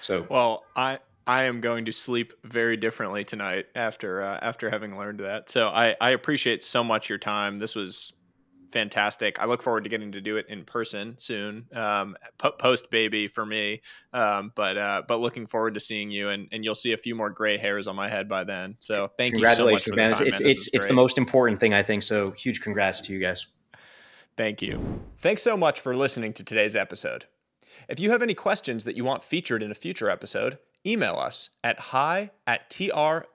So, well, I I am going to sleep very differently tonight after uh, after having learned that. So I I appreciate so much your time. This was fantastic. I look forward to getting to do it in person soon, um, post baby for me. Um, but uh, but looking forward to seeing you, and, and you'll see a few more gray hairs on my head by then. So thank you so much for man. the time. It's man. it's, it's the most important thing I think. So huge congrats to you guys. Thank you. Thanks so much for listening to today's episode. If you have any questions that you want featured in a future episode, email us at hi at trwih.com.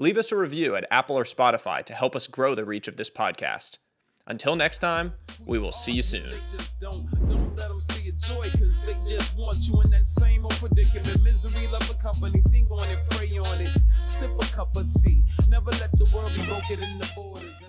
Leave us a review at Apple or Spotify to help us grow the reach of this podcast. Until next time, we will see you soon. Never let the world be broken in the borders.